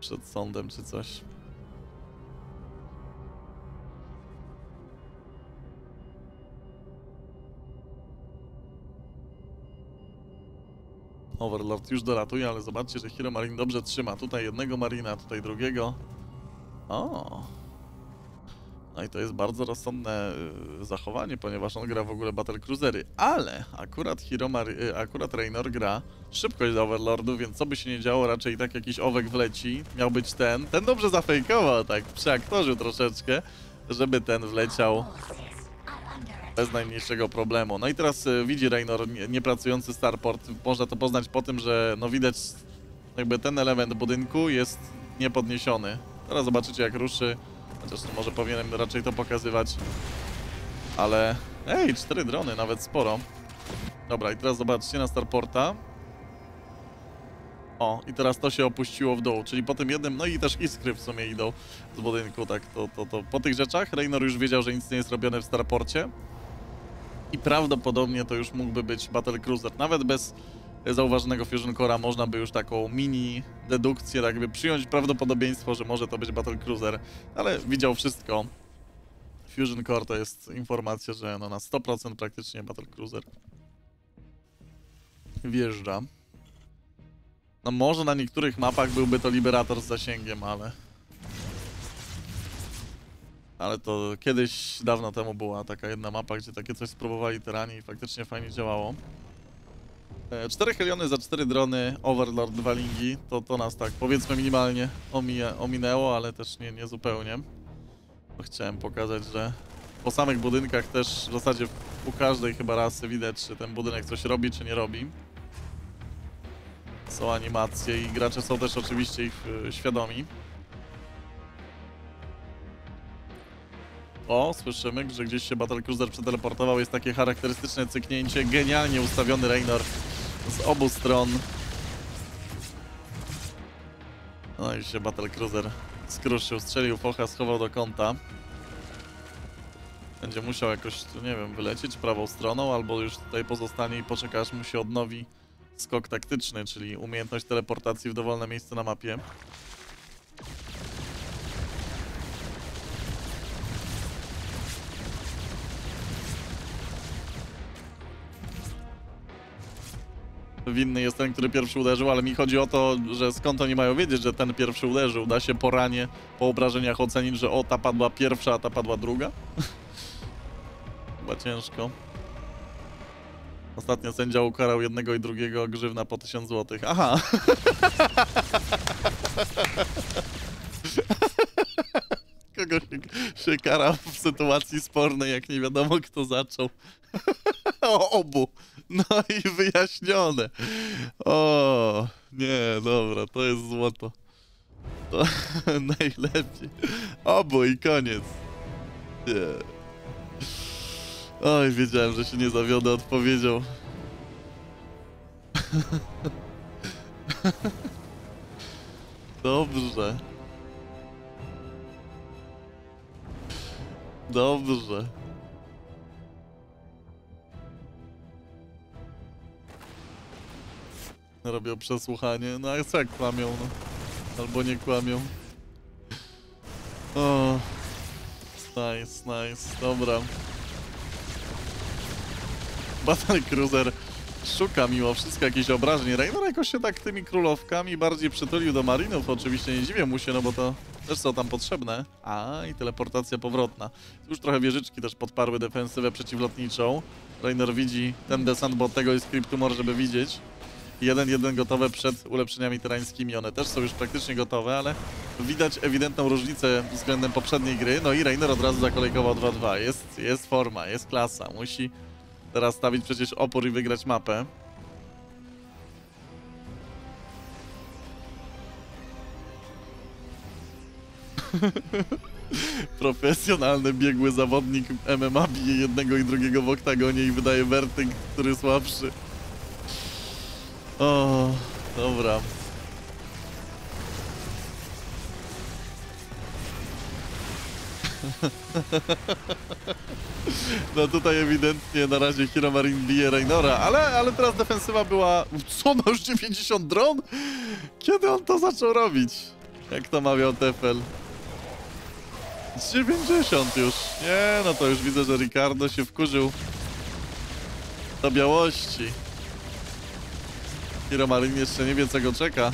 [SPEAKER 1] przed sądem czy coś. Overlord już dolatuje, ale zobaczcie, że Hero Marine dobrze trzyma. Tutaj jednego Marina, tutaj drugiego. O. No i to jest bardzo rozsądne y, zachowanie, ponieważ on gra w ogóle Battle Cruisery. Ale akurat Hero Mari- y, akurat Raynor gra szybkość dla Overlordu, więc co by się nie działo, raczej tak jakiś owek wleci. Miał być ten. Ten dobrze zafejkował, tak, przeaktorzył troszeczkę, żeby ten wleciał bez najmniejszego problemu. No i teraz y, widzi Raynor nie- niepracujący Starport. Można to poznać po tym, że no widać jakby ten element budynku jest niepodniesiony. Teraz zobaczycie jak ruszy. Chociaż no może powinienem raczej to pokazywać. Ale... Ej, cztery drony, nawet sporo. Dobra, i teraz zobaczcie na Starporta. O, i teraz to się opuściło w dół, czyli po tym jednym, no i też iskry w sumie idą z budynku, tak, to, to, to po tych rzeczach Raynor już wiedział, że nic nie jest robione w Starporcie i prawdopodobnie to już mógłby być Battle Cruiser, nawet bez zauważonego Fusion Core'a można by już taką mini dedukcję, jakby przyjąć prawdopodobieństwo, że może to być Battle Cruiser, ale widział wszystko. Fusion Core to jest informacja, że no na 100% praktycznie Battle Cruiser wjeżdża. No może na niektórych mapach byłby to Liberator z zasięgiem, ale... Ale to kiedyś, dawno temu była taka jedna mapa, gdzie takie coś spróbowali terani i faktycznie fajnie działało. E, Cztery heliony za cztery drony, Overlord, dwa lingi, to, to nas tak powiedzmy minimalnie omija, ominęło, ale też nie, nie zupełnie. To chciałem pokazać, że po samych budynkach też w zasadzie u każdej chyba rasy widać, czy ten budynek coś robi, czy nie robi. Są animacje i gracze są też oczywiście ich y, świadomi. O, słyszymy, że gdzieś się Battle Cruiser przeteleportował. Jest takie charakterystyczne cyknięcie. Genialnie ustawiony Raynor z obu stron. No i się Battle Cruiser skruszył, strzelił focha, schował do kąta. Będzie musiał jakoś, nie wiem, wylecieć prawą stroną, albo już tutaj pozostanie i poczeka aż mu się odnowi skok taktyczny, czyli umiejętność teleportacji w dowolne miejsce na mapie. Winny jest ten, który pierwszy uderzył, ale mi chodzi o to, że skąd oni mają wiedzieć, że ten pierwszy uderzył? Da się po ranie, po obrażeniach ocenić, że o, ta padła pierwsza, a ta padła druga? *laughs* Chyba ciężko. Ostatnio sędzia ukarał jednego i drugiego grzywna po 1000 złotych. Aha! *laughs* Kogo się, się kara w sytuacji spornej, jak nie wiadomo kto zaczął. *laughs* o obu. *laughs* No i wyjaśnione. O, nie, dobra, to jest złoto. To *laughs* najlepiej. Obu i koniec. Nie. Oj, wiedziałem, że się nie zawiodę odpowiedzią. *laughs* Dobrze. Dobrze. Robią przesłuchanie. No a jak kłamią, no? Albo nie kłamią. O. Nice, nice. Dobra. Battle Cruiser szuka mimo wszystko jakichś obrażeń. Raynor jakoś się tak tymi królowkami bardziej przytulił do marinów. Oczywiście nie dziwię mu się, no bo to też są tam potrzebne. A, i teleportacja powrotna. Już trochę wieżyczki też podparły defensywę przeciwlotniczą. Raynor widzi ten desant, bo od tego jest Cryptumor, żeby widzieć. 1-1 gotowe przed ulepszeniami terańskimi. One też są już praktycznie gotowe, ale widać ewidentną różnicę względem poprzedniej gry. No i Rainer od razu zakolejkował 2-2. Jest, jest forma, jest klasa. Musi teraz stawić przecież opór i wygrać mapę. *laughs* Profesjonalny, biegły zawodnik MMA bije jednego i drugiego w oktagonie i wydaje wertyk, który słabszy. O, dobra. *laughs* No tutaj ewidentnie na razie Hiro Marin bije Raynora, ale, ale teraz defensywa była... Co, no już 90 dron? Kiedy on to zaczął robić? Jak to mawiał Tefel? 90 już. Nie, no to już widzę, że Ricardo się wkurzył do białości. Hiro Marin jeszcze nie wie, co go czeka.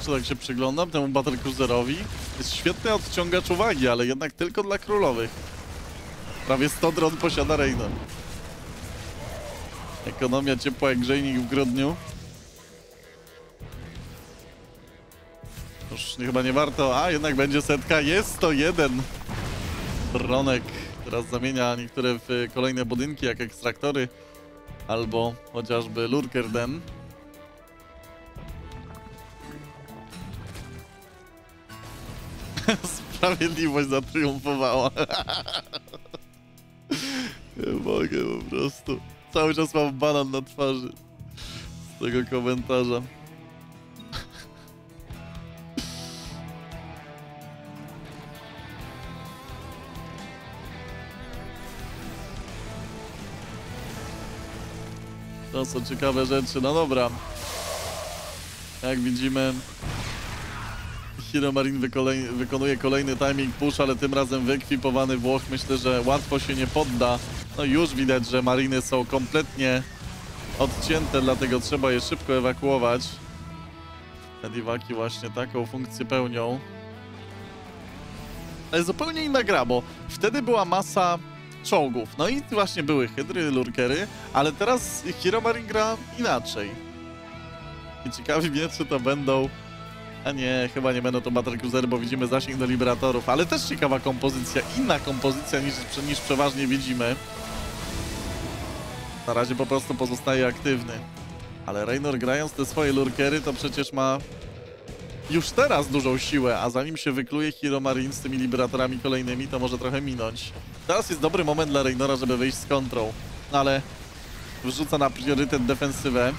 [SPEAKER 1] Co tak się przyglądam temu Battle Cruiserowi? Jest świetny odciągacz uwagi, ale jednak tylko dla królowych. Prawie 100 dron posiada Raynor. Ekonomia ciepła jak grzejnik w grudniu. Już chyba nie warto. A, jednak będzie setka. Jest to jeden. Bronek teraz zamienia niektóre w kolejne budynki, jak ekstraktory. Albo chociażby Lurkerden. Sprawiedliwość zatriumfowała. *laughs* Nie mogę po prostu. Cały czas mam banan na twarzy z tego komentarza. *laughs* To są ciekawe rzeczy. No dobra. Jak widzimy, Hiro Marin wykolej, wykonuje kolejny timing push, ale tym razem wyekwipowany Włoch myślę, że łatwo się nie podda. No już widać, że mariny są kompletnie odcięte, dlatego trzeba je szybko ewakuować. Te diwaki właśnie taką funkcję pełnią. Ale zupełnie inna gra, bo wtedy była masa czołgów. No i właśnie były hydry, lurkery, ale teraz Hiro Marin gra inaczej. I ciekawi mnie, czy to będą... A nie, chyba nie będą to Battle Cruisery, bo widzimy zasięg do Liberatorów, ale też ciekawa kompozycja, inna kompozycja niż, niż przeważnie widzimy. Na razie po prostu pozostaje aktywny. Ale Raynor grając te swoje lurkery, to przecież ma już teraz dużą siłę, a zanim się wykluje Hero Marine z tymi Liberatorami kolejnymi, to może trochę minąć. Teraz jest dobry moment dla Raynora, żeby wyjść z kontrą. No ale wrzuca na priorytet defensywę.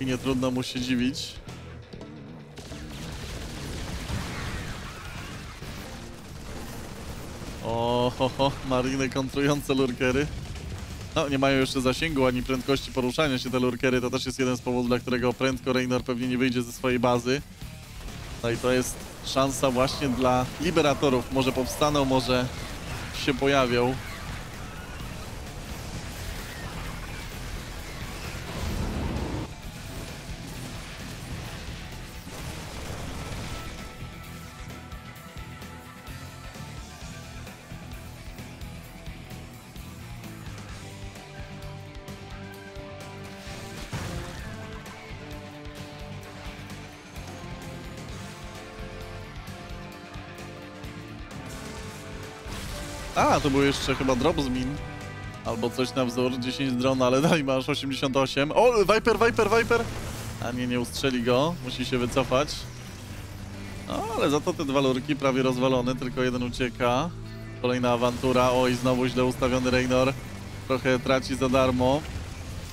[SPEAKER 1] I nie trudno mu się dziwić. O, ho, ho, mariny kontrujące lurkery. No, nie mają jeszcze zasięgu ani prędkości poruszania się te lurkery. To też jest jeden z powodów, dla którego prędko Raynor pewnie nie wyjdzie ze swojej bazy. No i to jest szansa właśnie dla liberatorów. Może powstaną, może się pojawią. To był jeszcze chyba drop z min. Albo coś na wzór, 10 dron, ale dalej masz 88. O, Viper, Viper, Viper! A nie, nie ustrzeli go, musi się wycofać. No, ale za to te dwa lurki prawie rozwalone, tylko jeden ucieka. Kolejna awantura, oj, znowu źle ustawiony Raynor. Trochę traci za darmo.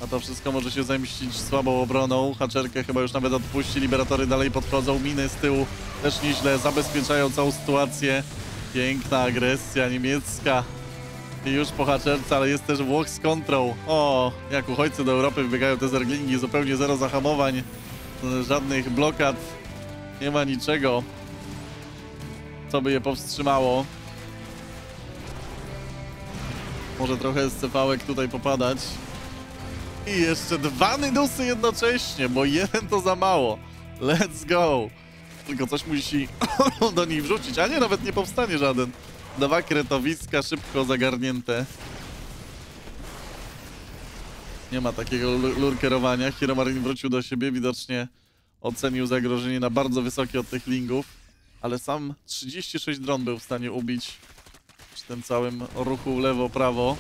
[SPEAKER 1] A to wszystko może się zemścić słabą obroną. Haczerkę chyba już nawet odpuści, liberatory dalej podchodzą, miny z tyłu też nieźle zabezpieczają całą sytuację. Piękna agresja niemiecka. I już po haczerce, ale jest też Włoch z kontrą. O, jak uchodźcy do Europy wybiegają te zerglingi, zupełnie zero zahamowań, żadnych blokad, nie ma niczego, co by je powstrzymało. Może trochę SCV-ek tutaj popadać. I jeszcze dwa nydusy jednocześnie, bo jeden to za mało. Let's go. Tylko coś musi *laughs* do nich wrzucić, a nie, nawet nie powstanie żaden. Dwa kretowiska szybko zagarnięte. Nie ma takiego lu- lurkerowania. Hiromarin wrócił do siebie, widocznie ocenił zagrożenie na bardzo wysokie od tych lingów. Ale sam 36 dron był w stanie ubić przy tym całym ruchu lewo-prawo.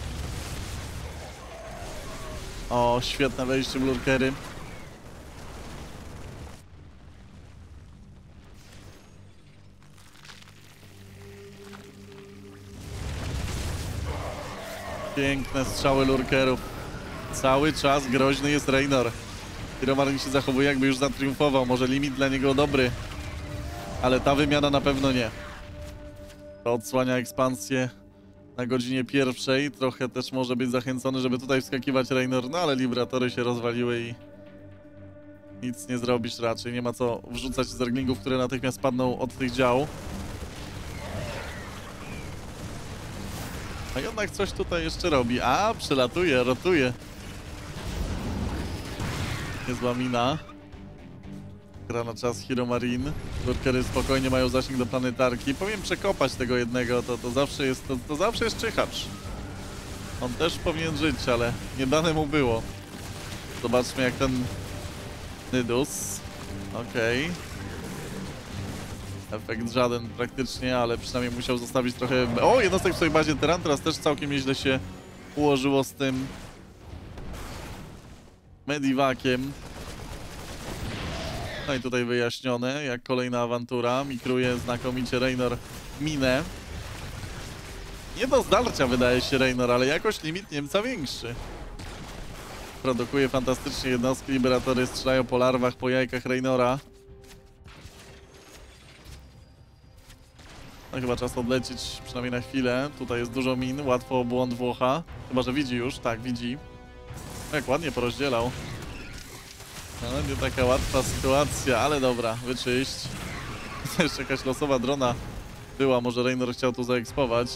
[SPEAKER 1] O, świetne wejście w lurkery. Piękne strzały lurkerów. Cały czas groźny jest Raynor. Hiromarin się zachowuje jakby już zatriumfował. Może limit dla niego dobry. Ale ta wymiana na pewno nie. To odsłania ekspansję na godzinie pierwszej. Trochę też może być zachęcony, żeby tutaj wskakiwać Raynor. No ale Libratory się rozwaliły i nic nie zrobisz raczej. Nie ma co wrzucać zerglingów, które natychmiast padną od tych dział. A jednak coś tutaj jeszcze robi. A, przelatuje, rotuje. Niezła mina. Gra na czas Hero Marine. Lurkery spokojnie mają zasięg do planetarki. Powinien przekopać tego jednego, to, to zawsze jest to, to zawsze jest czyhacz. On też powinien żyć, ale nie dane mu było. Zobaczmy jak ten Nydus. Okej. Efekt żaden praktycznie, ale przynajmniej musiał zostawić trochę... O, jednostek w swojej bazie Teran teraz też całkiem nieźle się ułożyło z tym Medivakiem. No i tutaj wyjaśnione, jak kolejna awantura. Mikruje znakomicie Raynor minę. Nie do zdarcia wydaje się Raynor, ale jakoś limit Niemca większy. Produkuje fantastycznie jednostki, liberatory strzelają po larwach, po jajkach Raynora. No chyba czas odlecieć przynajmniej na chwilę. Tutaj jest dużo min, łatwo błąd Włocha. Chyba, że widzi już, tak, widzi. Jak ładnie porozdzielał. No, nie taka łatwa sytuacja, ale dobra, wyczyść. *laughs* Jeszcze jakaś losowa drona była, może Raynor chciał tu zaekspować.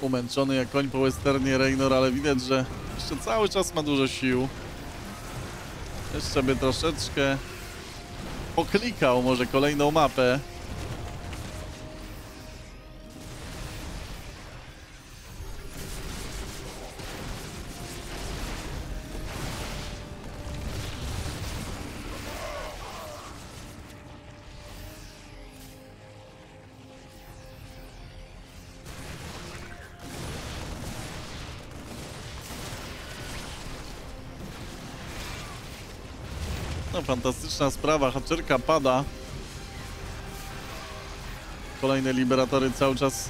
[SPEAKER 1] Umęczony jak koń po westernie Raynor, ale widać, że jeszcze cały czas ma dużo sił. Jeszcze by troszeczkę poklikał może kolejną mapę. No fantastyczna sprawa, haczerka pada. Kolejne liberatory cały czas...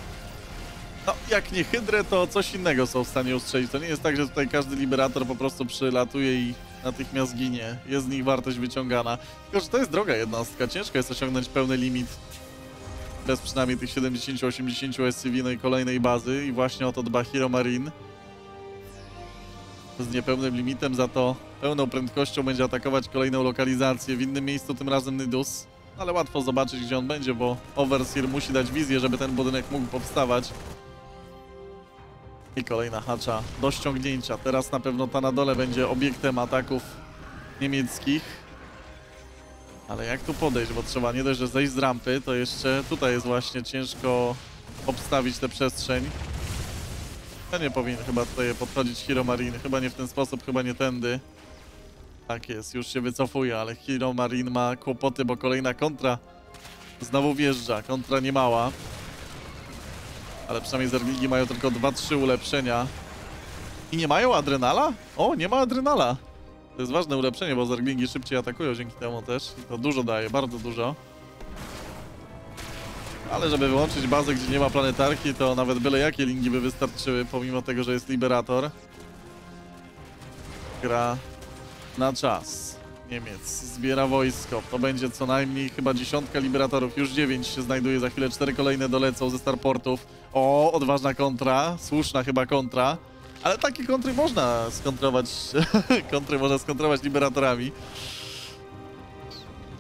[SPEAKER 1] No, jak nie hydrę, to coś innego są w stanie ustrzelić. To nie jest tak, że tutaj każdy liberator po prostu przylatuje i natychmiast ginie. Jest z nich wartość wyciągana. Tylko, że to jest droga jednostka. Ciężko jest osiągnąć pełny limit bez przynajmniej tych 70-80 SCV, no i kolejnej bazy. I właśnie o to dba Hero Marine z niepełnym limitem, za to pełną prędkością będzie atakować kolejną lokalizację. W innym miejscu, tym razem Nydus. Ale łatwo zobaczyć, gdzie on będzie, bo Overseer musi dać wizję, żeby ten budynek mógł powstawać. I kolejna hacza do ściągnięcia. Teraz na pewno ta na dole będzie obiektem ataków niemieckich. Ale jak tu podejść, bo trzeba nie dość, że zejść z rampy, to jeszcze tutaj jest właśnie ciężko obstawić tę przestrzeń. Ja nie powinien chyba tutaj podchodzić Hero Marine. Chyba nie w ten sposób, chyba nie tędy. Tak jest, już się wycofuje, ale Hero Marine ma kłopoty, bo kolejna kontra znowu wjeżdża. Kontra nie mała. Ale przynajmniej Zergligi mają tylko 2-3 ulepszenia. I nie mają adrenala? O, nie ma adrenala. To jest ważne ulepszenie, bo Zergligi szybciej atakują dzięki temu też. I to dużo daje, bardzo dużo. Ale żeby wyłączyć bazę, gdzie nie ma planetarki, to nawet byle jakie linki by wystarczyły, pomimo tego, że jest Liberator. Gra na czas. Niemiec zbiera wojsko. To będzie co najmniej chyba dziesiątka Liberatorów. Już dziewięć się znajduje, za chwilę cztery kolejne dolecą ze starportów. O, odważna kontra, słuszna chyba kontra. Ale takie kontry można skontrować, *laughs* kontry można skontrować Liberatorami.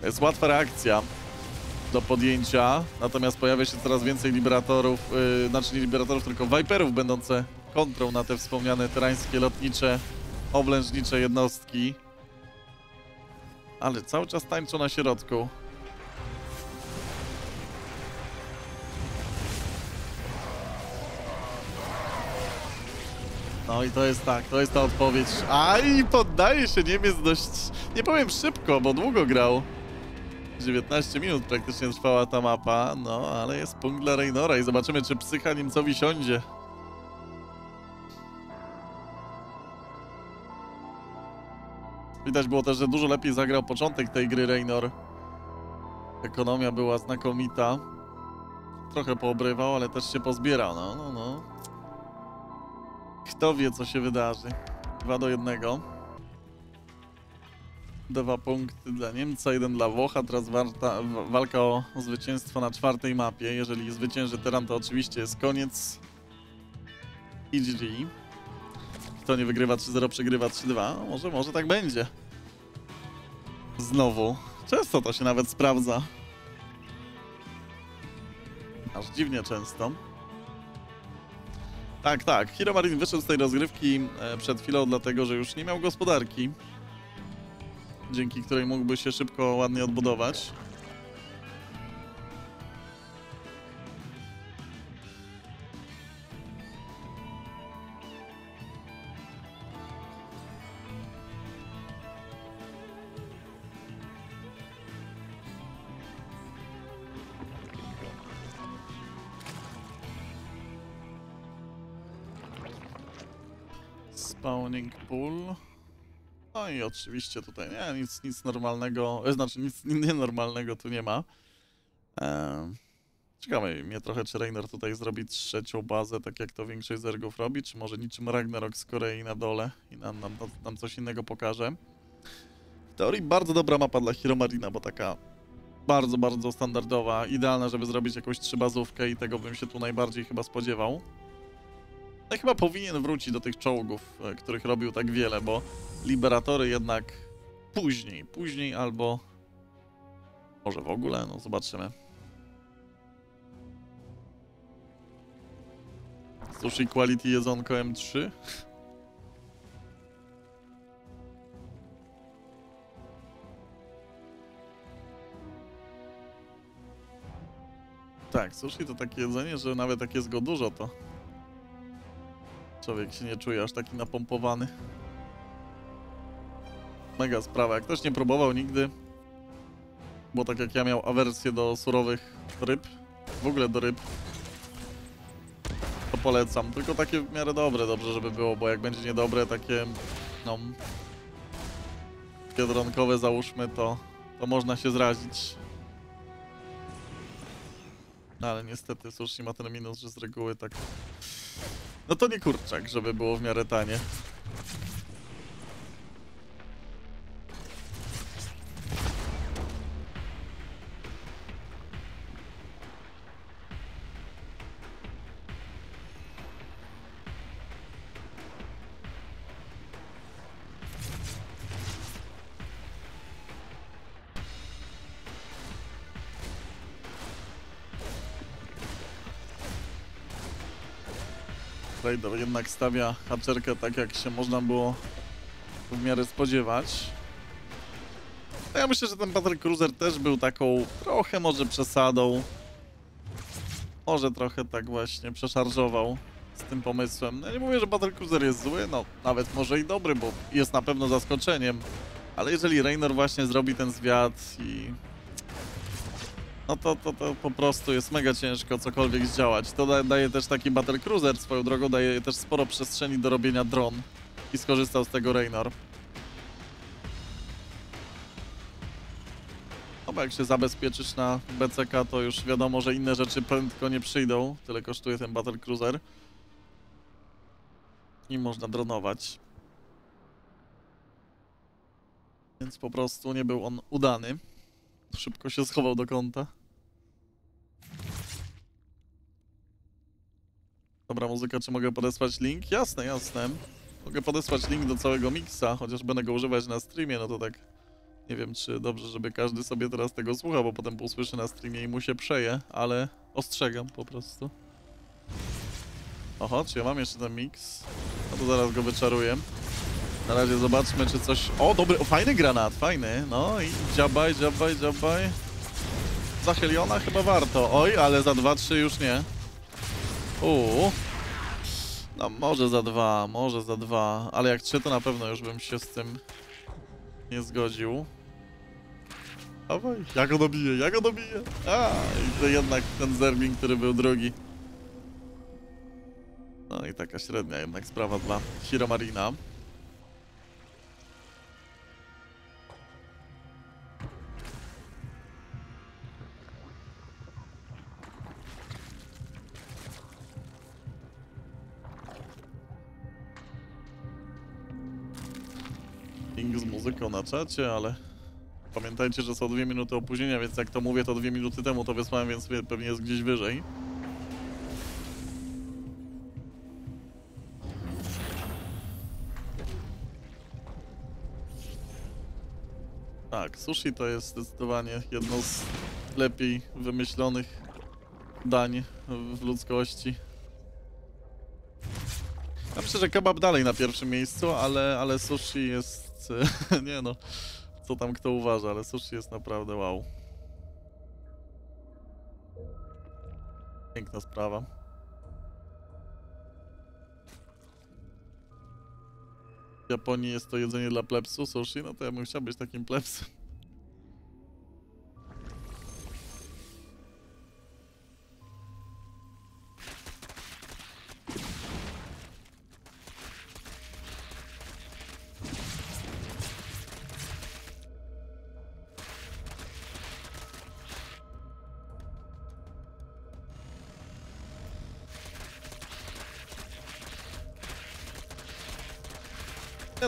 [SPEAKER 1] To jest łatwa reakcja do podjęcia, natomiast pojawia się coraz więcej liberatorów, yy, znaczy nie liberatorów, tylko viperów będące kontrą na te wspomniane terańskie, lotnicze, oblężnicze jednostki. Ale cały czas tańczą na środku. No i to jest tak, to jest ta odpowiedź. A i poddaje się Niemiec dość, nie powiem szybko, bo długo grał. 19 minut praktycznie trwała ta mapa, no ale jest punkt dla Reynora i zobaczymy, czy psycha Niemcowi siądzie. Widać było też, że dużo lepiej zagrał początek tej gry Reynor. Ekonomia była znakomita. Trochę poobrywał, ale też się pozbierał, no, no, no. Kto wie, co się wydarzy. 2 do 1. Dwa punkty dla Niemca, jeden dla Włocha. Teraz warta, walka o zwycięstwo na czwartej mapie. Jeżeli zwycięży Teran, to oczywiście jest koniec. GG. Kto nie wygrywa 3-0, przegrywa 3-2. Może, może tak będzie. Znowu. Często to się nawet sprawdza. Aż dziwnie często. Tak, tak. Hiro Marin wyszedł z tej rozgrywki e, przed chwilą, dlatego że już nie miał gospodarki dzięki której mógłby się szybko, ładnie odbudować. Spawning pool. No i oczywiście tutaj nie, nic, nic normalnego, e, znaczy nic *laughs* nienormalnego tu nie ma. Ehm, ciekawe mnie trochę, czy Reiner tutaj zrobi trzecią bazę, tak jak to większość zergów robi, czy może niczym Ragnarok z Korei na dole i nam, nam, nam coś innego pokaże. W teorii bardzo dobra mapa dla Hero Marina, bo taka bardzo, bardzo standardowa, idealna, żeby zrobić jakąś trzybazówkę i tego bym się tu najbardziej chyba spodziewał. No chyba powinien wrócić do tych czołgów, e, których robił tak wiele, bo Liberatory jednak później, później albo może w ogóle, no zobaczymy. Sushi Quality jedzonko M3? Tak, sushi to takie jedzenie, że nawet jak jest go dużo, to człowiek się nie czuje aż taki napompowany. Mega sprawa. Jak ktoś nie próbował nigdy, bo tak jak ja miał awersję do surowych ryb, w ogóle do ryb, to polecam. Tylko takie w miarę dobre, dobrze żeby było, bo jak będzie niedobre, takie no biedronkowe załóżmy, to, to można się zrazić. No ale niestety sushi ma ten minus, że z reguły tak... No to nie kurczak, żeby było w miarę tanie. Raider jednak stawia haczerkę tak, jak się można było w miarę spodziewać. No ja myślę, że ten Battle Cruiser też był taką trochę może przesadą. Może trochę tak właśnie przeszarżował z tym pomysłem. No ja nie mówię, że Battle Cruiser jest zły, no nawet może i dobry, bo jest na pewno zaskoczeniem. Ale jeżeli Raynor właśnie zrobi ten zwiat i no to, to, to po prostu jest mega ciężko cokolwiek zdziałać. To da, daje też taki Battle Cruiser swoją drogą, daje też sporo przestrzeni do robienia dron i skorzystał z tego Raynor. No bo jak się zabezpieczysz na BCK, to już wiadomo, że inne rzeczy prędko nie przyjdą. Tyle kosztuje ten Battle Cruiser. I można dronować. Więc po prostu nie był on udany. Szybko się schował do kąta. Dobra, muzyka, czy mogę podesłać link? Jasne, jasne. Mogę podesłać link do całego miksa, chociaż będę go używać na streamie, no to tak nie wiem, czy dobrze, żeby każdy sobie teraz tego słucha, bo potem usłyszy na streamie i mu się przeje, ale ostrzegam po prostu. Oho, czy ja mam jeszcze ten mix? No to zaraz go wyczaruję. Na razie zobaczmy, czy coś... O, dobry, o, fajny granat, fajny. No i dziabaj, dziabaj, dziabaj. Za chyba warto. Oj, ale za 2-3 już nie. Uuu. No może za dwa, może za dwa, ale jak trzy to na pewno już bym się z tym nie zgodził. Dawaj, ja go dobiję, ja go dobiję. A, i to jednak ten Zerling, który był drugi. No i taka średnia jednak sprawa dla Hiro Link z muzyką na czacie, ale pamiętajcie, że są dwie minuty opóźnienia, więc jak to mówię, to dwie minuty temu to wysłałem, więc pewnie jest gdzieś wyżej. Tak, sushi to jest zdecydowanie jedno z lepiej wymyślonych dań w- w ludzkości. Ja myślę, że kebab dalej na pierwszym miejscu, ale, ale sushi jest... *laughs* nie no, co tam kto uważa, ale sushi jest naprawdę wow. Piękna sprawa. W Japonii jest to jedzenie dla plebsu, sushi, no to ja bym chciał być takim plebsem.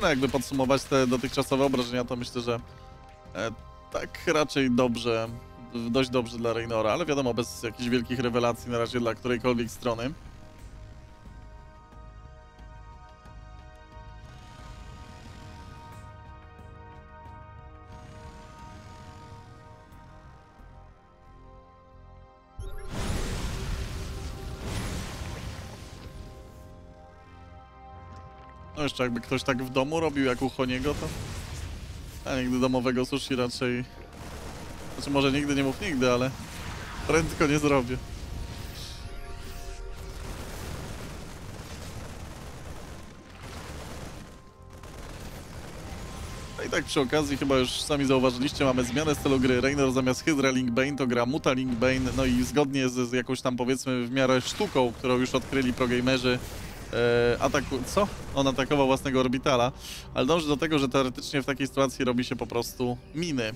[SPEAKER 1] Jakby podsumować te dotychczasowe obrażenia, to myślę, że e, tak raczej dobrze, dość dobrze dla Raynora, ale wiadomo, bez jakichś wielkich rewelacji na razie dla którejkolwiek strony. jakby ktoś tak w domu robił jak u Honiego, to... A nigdy domowego sushi raczej... Znaczy może nigdy nie mów nigdy, ale... Prędko nie zrobię. No I tak przy okazji, chyba już sami zauważyliście, mamy zmianę stylu gry. Raynor zamiast Hydra Link Bane to gra Muta Link Bane, no i zgodnie z, z jakąś tam powiedzmy w miarę sztuką, którą już odkryli progamerzy, ataku... co? On atakował własnego orbitala, ale dąży do tego, że teoretycznie w takiej sytuacji robi się po prostu miny.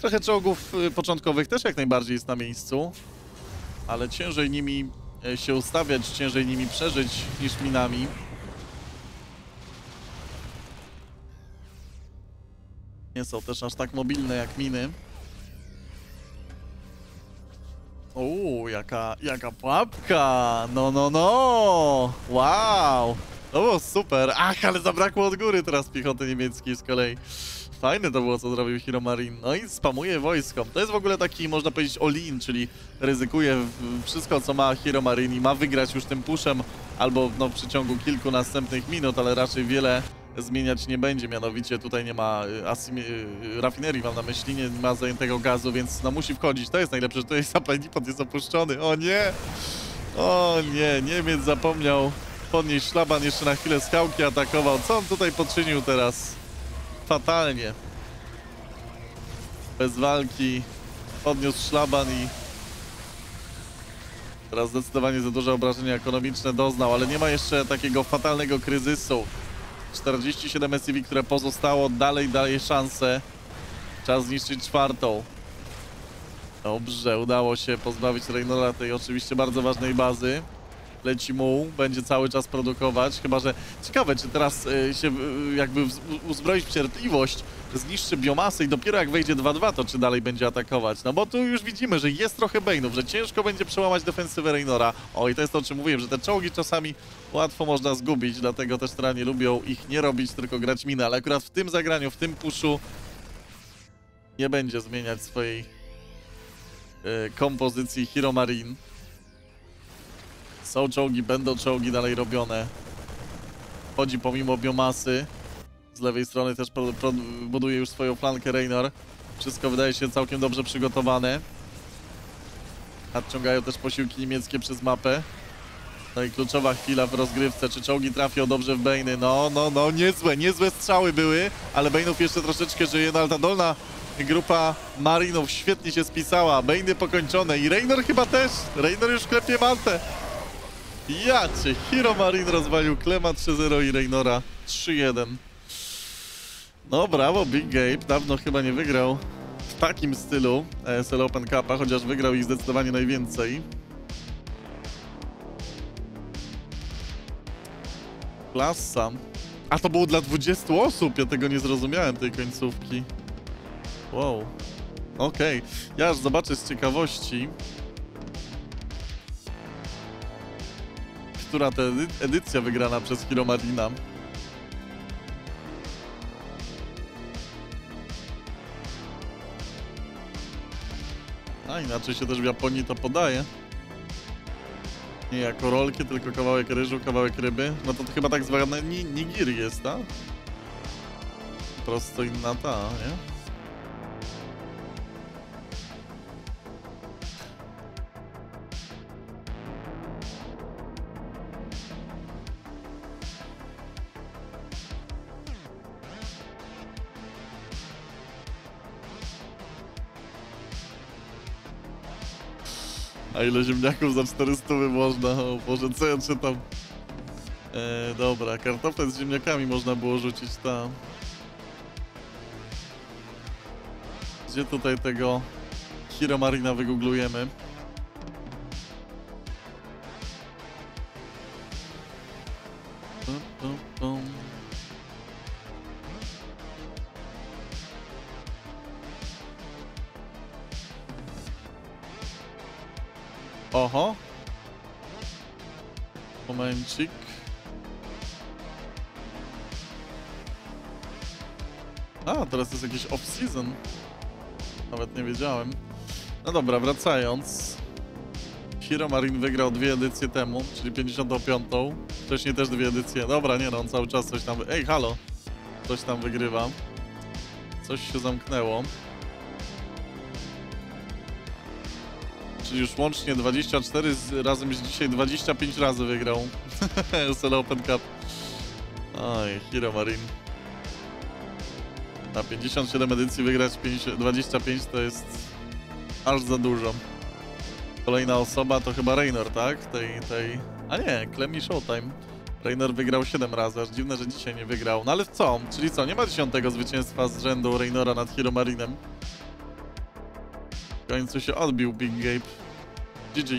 [SPEAKER 1] Trochę czołgów y, początkowych też jak najbardziej jest na miejscu, ale ciężej nimi e, się ustawiać, ciężej nimi przeżyć niż minami. Nie są też aż tak mobilne jak miny. Uuu, jaka, jaka pułapka! No, no, no! Wow! To było super! Ach, ale zabrakło od góry teraz piechoty niemieckiej z kolei. Fajne to było, co zrobił Hiro Marin. No i spamuje wojsko. To jest w ogóle taki, można powiedzieć, all-in, czyli ryzykuje wszystko, co ma Hiro Marin i ma wygrać już tym pushem, albo no, w przeciągu kilku następnych minut, ale raczej wiele zmieniać nie będzie. Mianowicie tutaj nie ma y, y, rafinerii, mam na myśli, nie ma zajętego gazu, więc no musi wchodzić. To jest najlepsze, że tutaj depot jest opuszczony. O nie! O nie, Niemiec zapomniał podnieść szlaban, jeszcze na chwilę skałki atakował. Co on tutaj poczynił teraz? Fatalnie. Bez walki podniósł szlaban i teraz zdecydowanie za duże obrażenia ekonomiczne doznał, ale nie ma jeszcze takiego fatalnego kryzysu. 47 SCV, które pozostało, dalej daje szansę. Czas zniszczyć czwartą. Dobrze, udało się pozbawić Reynora tej oczywiście bardzo ważnej bazy. Leci mu, będzie cały czas produkować, chyba że... Ciekawe, czy teraz y, się y, jakby uzbroić w cierpliwość, zniszczy biomasę i dopiero jak wejdzie 2-2, to czy dalej będzie atakować. No bo tu już widzimy, że jest trochę Bane'ów, że ciężko będzie przełamać defensywę Reynora. O, i to jest to, o czym mówiłem, że te czołgi czasami łatwo można zgubić, dlatego też teranie lubią ich nie robić, tylko grać miny, ale akurat w tym zagraniu, w tym puszu nie będzie zmieniać swojej y, kompozycji Hiro Marine. Są czołgi, będą czołgi dalej robione. Chodzi pomimo biomasy. Z lewej strony też buduje już swoją flankę Reynor. Wszystko wydaje się całkiem dobrze przygotowane. Nadciągają też posiłki niemieckie przez mapę. No i kluczowa chwila w rozgrywce. Czy czołgi trafią dobrze w Bejny? No, no, no, niezłe, niezłe strzały były, ale Bejnów jeszcze troszeczkę żyje. No ale ta dolna grupa Marinów świetnie się spisała. Bejny pokończone i Reynor chyba też. Reynor już klepie mantę. Ja cię, Hiro Marin rozwalił Klema 3-0 i Reynora 3-1. No brawo, Big Gabe. Dawno chyba nie wygrał w takim stylu ESL Open Cupa, chociaż wygrał ich zdecydowanie najwięcej. Klasa. A to było dla 20 osób, ja tego nie zrozumiałem, tej końcówki. Wow. Okej, ja aż zobaczę z ciekawości, która edy edycja wygrana przez Hiro A inaczej się też w Japonii to podaje. Nie jako rolki, tylko kawałek ryżu, kawałek ryby. No to, to chyba tak zwane ni nigiri jest, tak? Prosto inna ta, nie? Ile ziemniaków za 400 można? O Boże, co ja czytam? E, dobra, kartofle z ziemniakami można było rzucić tam. Gdzie tutaj tego Hiro Marina wygooglujemy? Off-season. Nawet nie wiedziałem. No dobra, wracając. Hiro Marin wygrał dwie edycje temu, czyli 55. Wcześniej też dwie edycje. Dobra, nie no, on cały czas coś tam... Ej, halo! Coś tam wygrywa. Coś się zamknęło. Czyli już łącznie 24 z, razem z dzisiaj 25 razy wygrał *laughs* SL Open Cup. Oj, Hiro Marin. Na 57 edycji wygrać 50, 25 to jest aż za dużo. Kolejna osoba to chyba Raynor, tak? Tej, tej... A nie, Clemmy Showtime. Raynor wygrał 7 razy, aż dziwne, że dzisiaj nie wygrał. No ale co? Czyli co, nie ma dziesiątego zwycięstwa z rzędu Raynora nad Hero Marinem. W końcu się odbił Big Gabe. GG.